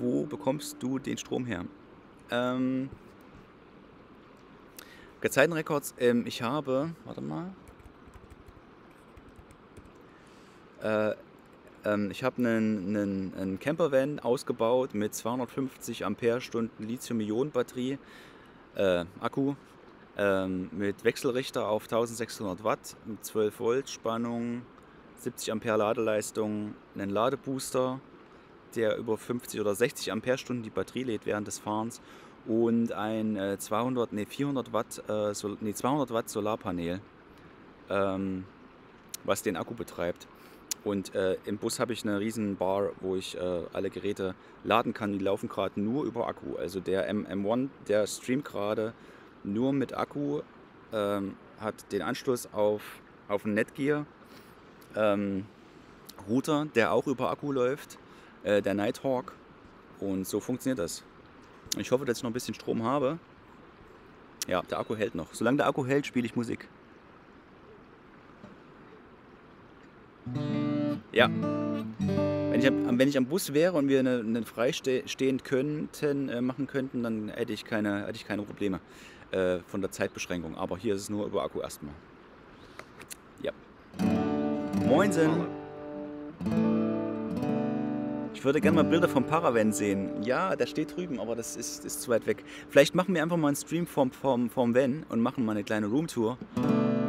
Wo bekommst du den Strom her? Ähm, Gezeitenrecords, ähm, ich habe, warte mal, äh, ähm, ich habe einen, einen, einen Campervan ausgebaut mit 250 Ampere-Stunden Lithium-Ionen-Batterie, äh, Akku, ähm, mit Wechselrichter auf 1600 Watt, mit 12 Volt Spannung, 70 Ampere Ladeleistung, einen Ladebooster, der über 50 oder 60 Ampere-Stunden die Batterie lädt während des Fahrens und ein äh, 200, nee, 400 Watt, äh, nee, 200 Watt Solarpanel, ähm, was den Akku betreibt. Und äh, im Bus habe ich eine riesen Bar, wo ich äh, alle Geräte laden kann. Die laufen gerade nur über Akku. Also der M M1, der streamt gerade nur mit Akku, ähm, hat den Anschluss auf, auf einen Netgear ähm, Router, der auch über Akku läuft, äh, der Nighthawk. Und so funktioniert das. Ich hoffe, dass ich noch ein bisschen Strom habe. Ja, der Akku hält noch. Solange der Akku hält, spiele ich Musik. Ja. Wenn ich, am- wenn ich am Bus wäre und wir eine, eine freistehend könnten, äh, machen könnten, dann hätte ich keine, hätte ich keine Probleme äh, von der Zeitbeschränkung. Aber hier ist es nur über Akku erstmal. Ja. Moinsen! Ich würde gerne mal Bilder vom Paravan sehen. Ja, der steht drüben, aber das ist, ist zu weit weg. Vielleicht machen wir einfach mal einen Stream vom, vom, vom Van und machen mal eine kleine Roomtour.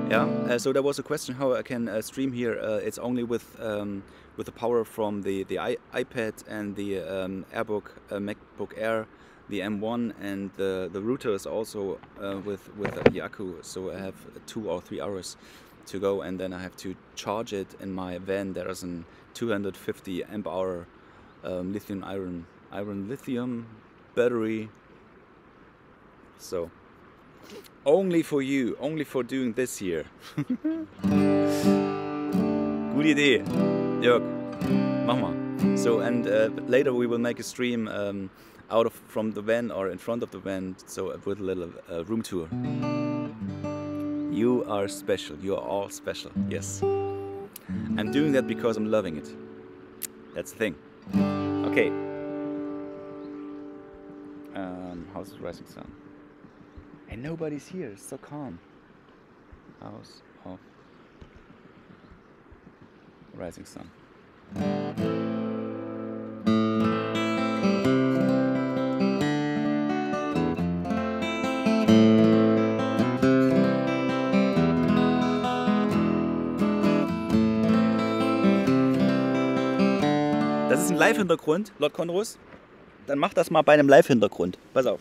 Yeah. Uh, so there was a question how I can uh, stream here. Uh, it's only with um, with the power from the the I- iPad and the um, AirBook uh, MacBook Air, the M1, and the the router is also uh, with with the Yaku. So I have two or three hours to go, and then I have to charge it in my van. There is an 250 amp hour um, lithium iron iron lithium battery. So only for you, only for doing this here. good idea Jörg, mach mal. So, and uh, later we will make a stream um, out of from the van or in front of the van, so with a little uh, room tour. You are special. You are all special. Yes. I'm doing that because I'm loving it. That's the thing. Okay. Um, House of Rising Sun. And nobody's here. It's so calm. House of Rising Sun. Live-Hintergrund, Lord Conrus. Dann mach das mal bei einem Live-Hintergrund. Pass auf.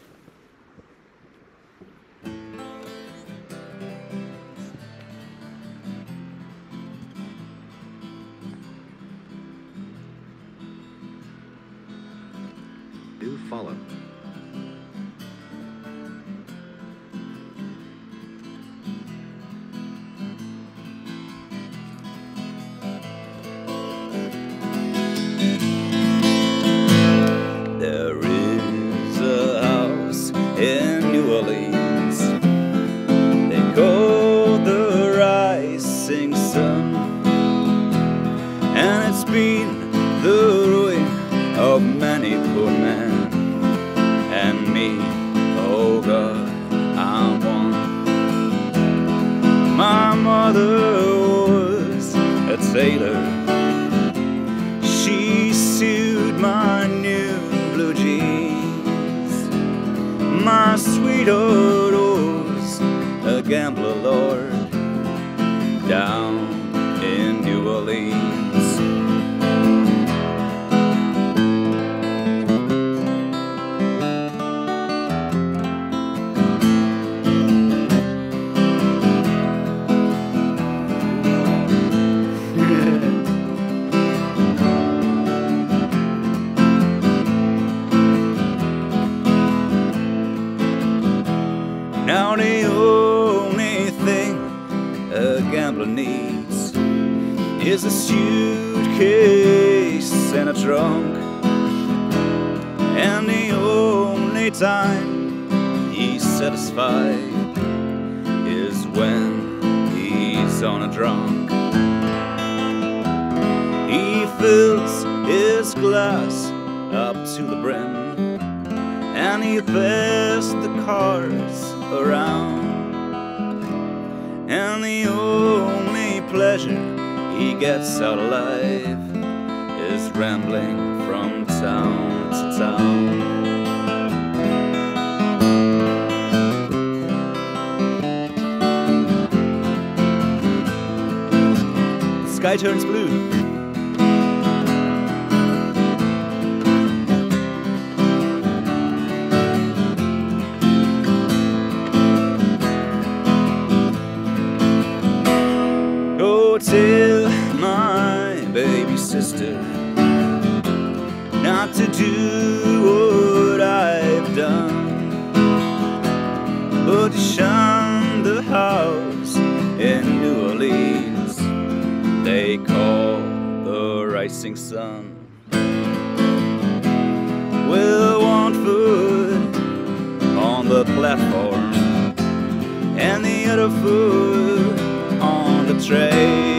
Tell my baby sister not to do what I've done, but to shun the house in New Orleans they call the rising sun. With one foot on the platform and the other foot on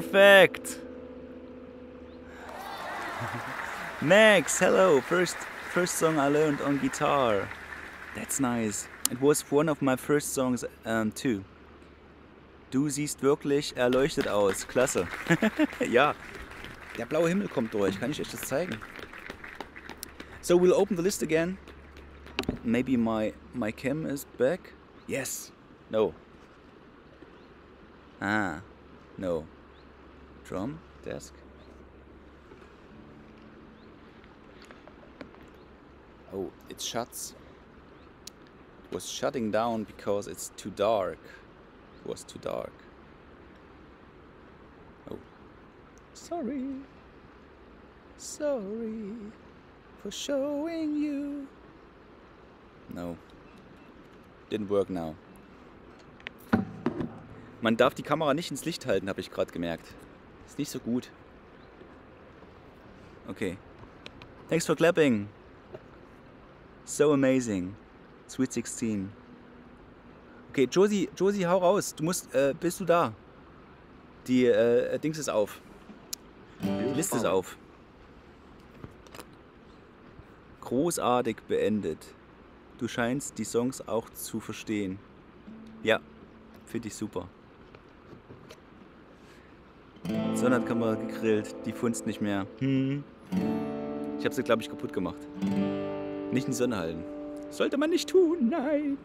perfect. Max, hello. First, first song I learned on guitar. That's nice. It was one of my first songs um, too. Du siehst wirklich erleuchtet aus. Klasse. ja. Der blaue Himmel kommt durch. Kann ich euch das zeigen? So we'll open the list again. Maybe my my cam is back. Yes. No. Ah. No. Drum desk. Oh, it shuts. It was shutting down because it's too dark. It was too dark. Oh. Sorry. Sorry for showing you. No. Didn't work now. Man darf die Kamera nicht ins Licht halten, habe ich gerade gemerkt. Ist nicht so gut. Okay. Thanks for clapping. So amazing. Sweet 16. Okay, Josie, Josie, hau raus. Du musst, äh, bist du da? Die äh, Dings ist auf. Die Liste ist auf. Großartig beendet. Du scheinst die Songs auch zu verstehen. Ja, finde ich super. Sonne hat Kamera gegrillt, die funzt nicht mehr. Hm. Ich habe sie, glaube ich, kaputt gemacht. Nicht in die Sonne halten. Sollte man nicht tun, nein.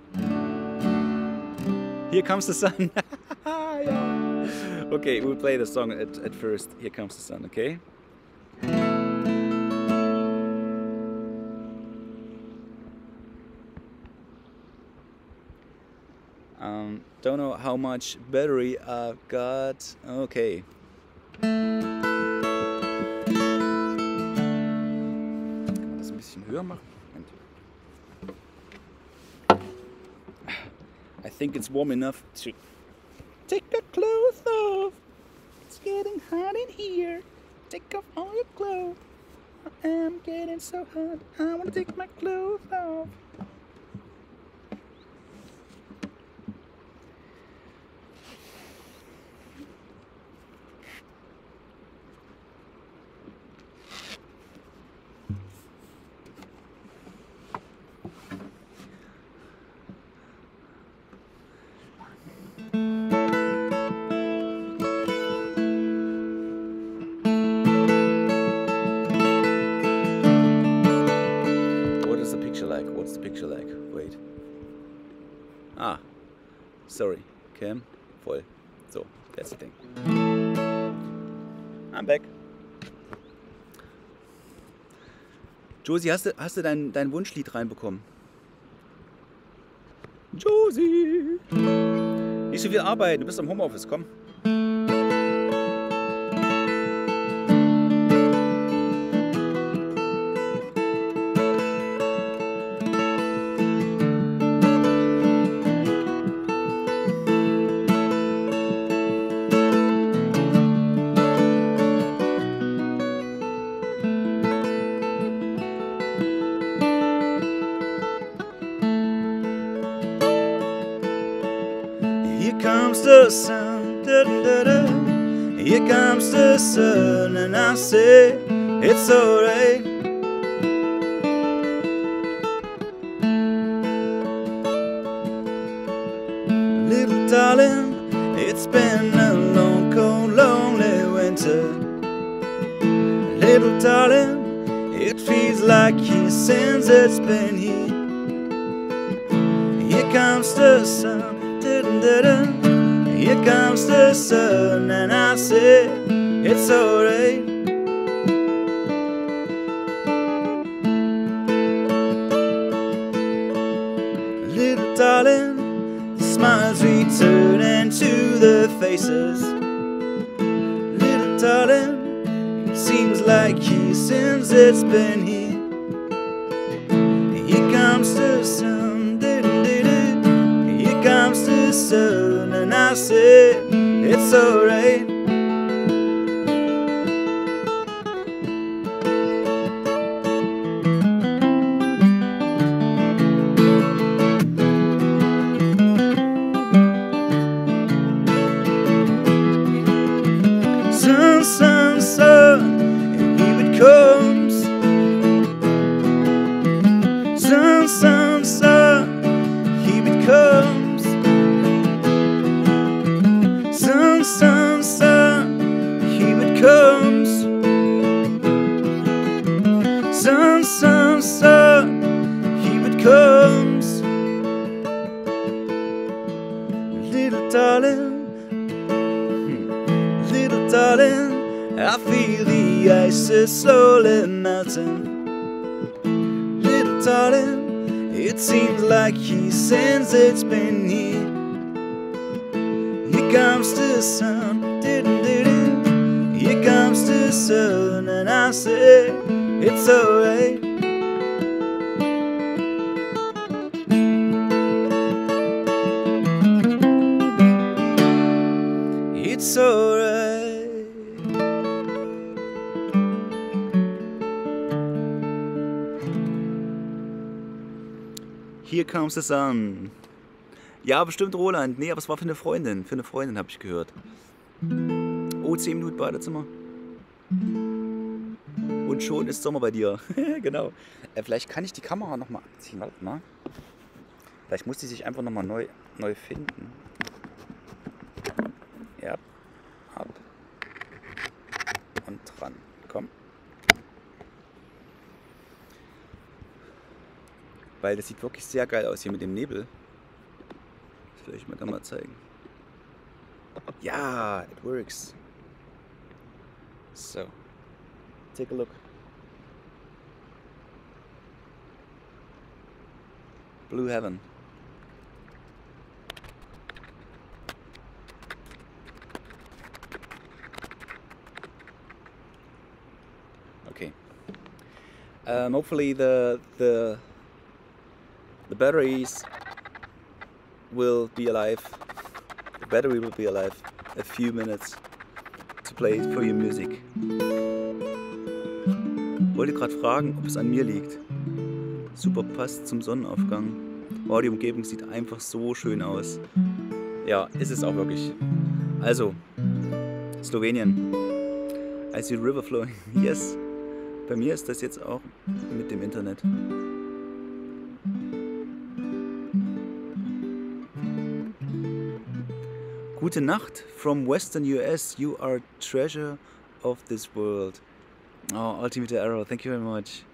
Here comes the sun. ja. Okay, we'll play the song at, at first. Here comes the sun, okay? Um, don't know how much battery I've got. Okay. Das ein bisschen höher machen? I think it's warm enough to take your clothes off. It's getting hot in here. Take off all your clothes. I am getting so hot. I want to take my clothes off. Sorry. Cam, voll. So, that's the thing. I'm back. Josie, hast du, hast du dein, dein Wunschlied reinbekommen? Josie! Nicht so viel arbeiten, du bist am Homeoffice, komm. The sun. Ja, bestimmt Roland. Nee, aber es war für eine Freundin. Für eine Freundin habe ich gehört. Oh, 10 Minuten Badezimmer. Und schon ist Sommer bei dir. genau. Äh, vielleicht kann ich die Kamera nochmal abziehen. Warte mal. Vielleicht muss die sich einfach nochmal neu, neu finden. Ja. Ab. Und dran. Komm. Weil das sieht wirklich sehr geil aus hier mit dem Nebel. Das will ich mir dann mal zeigen. Ja, it works. So, take a look. Blue Heaven. Okay. Um, hopefully the the the batteries will be alive. The battery will be alive a few minutes to play for your music. Wollte gerade fragen, ob es an mir liegt. Super passt zum Sonnenaufgang. Oh, die Umgebung sieht einfach so schön aus. Ja, ist es auch wirklich. Also, Slowenien. I see river flowing. Yes. Bei mir ist das jetzt auch mit dem Internet. Gute Nacht from Western US. You are treasure of this world. Oh, Ultimate Arrow, thank you very much.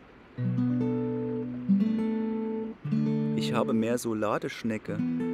Ich habe mehr so Ladeschnecke.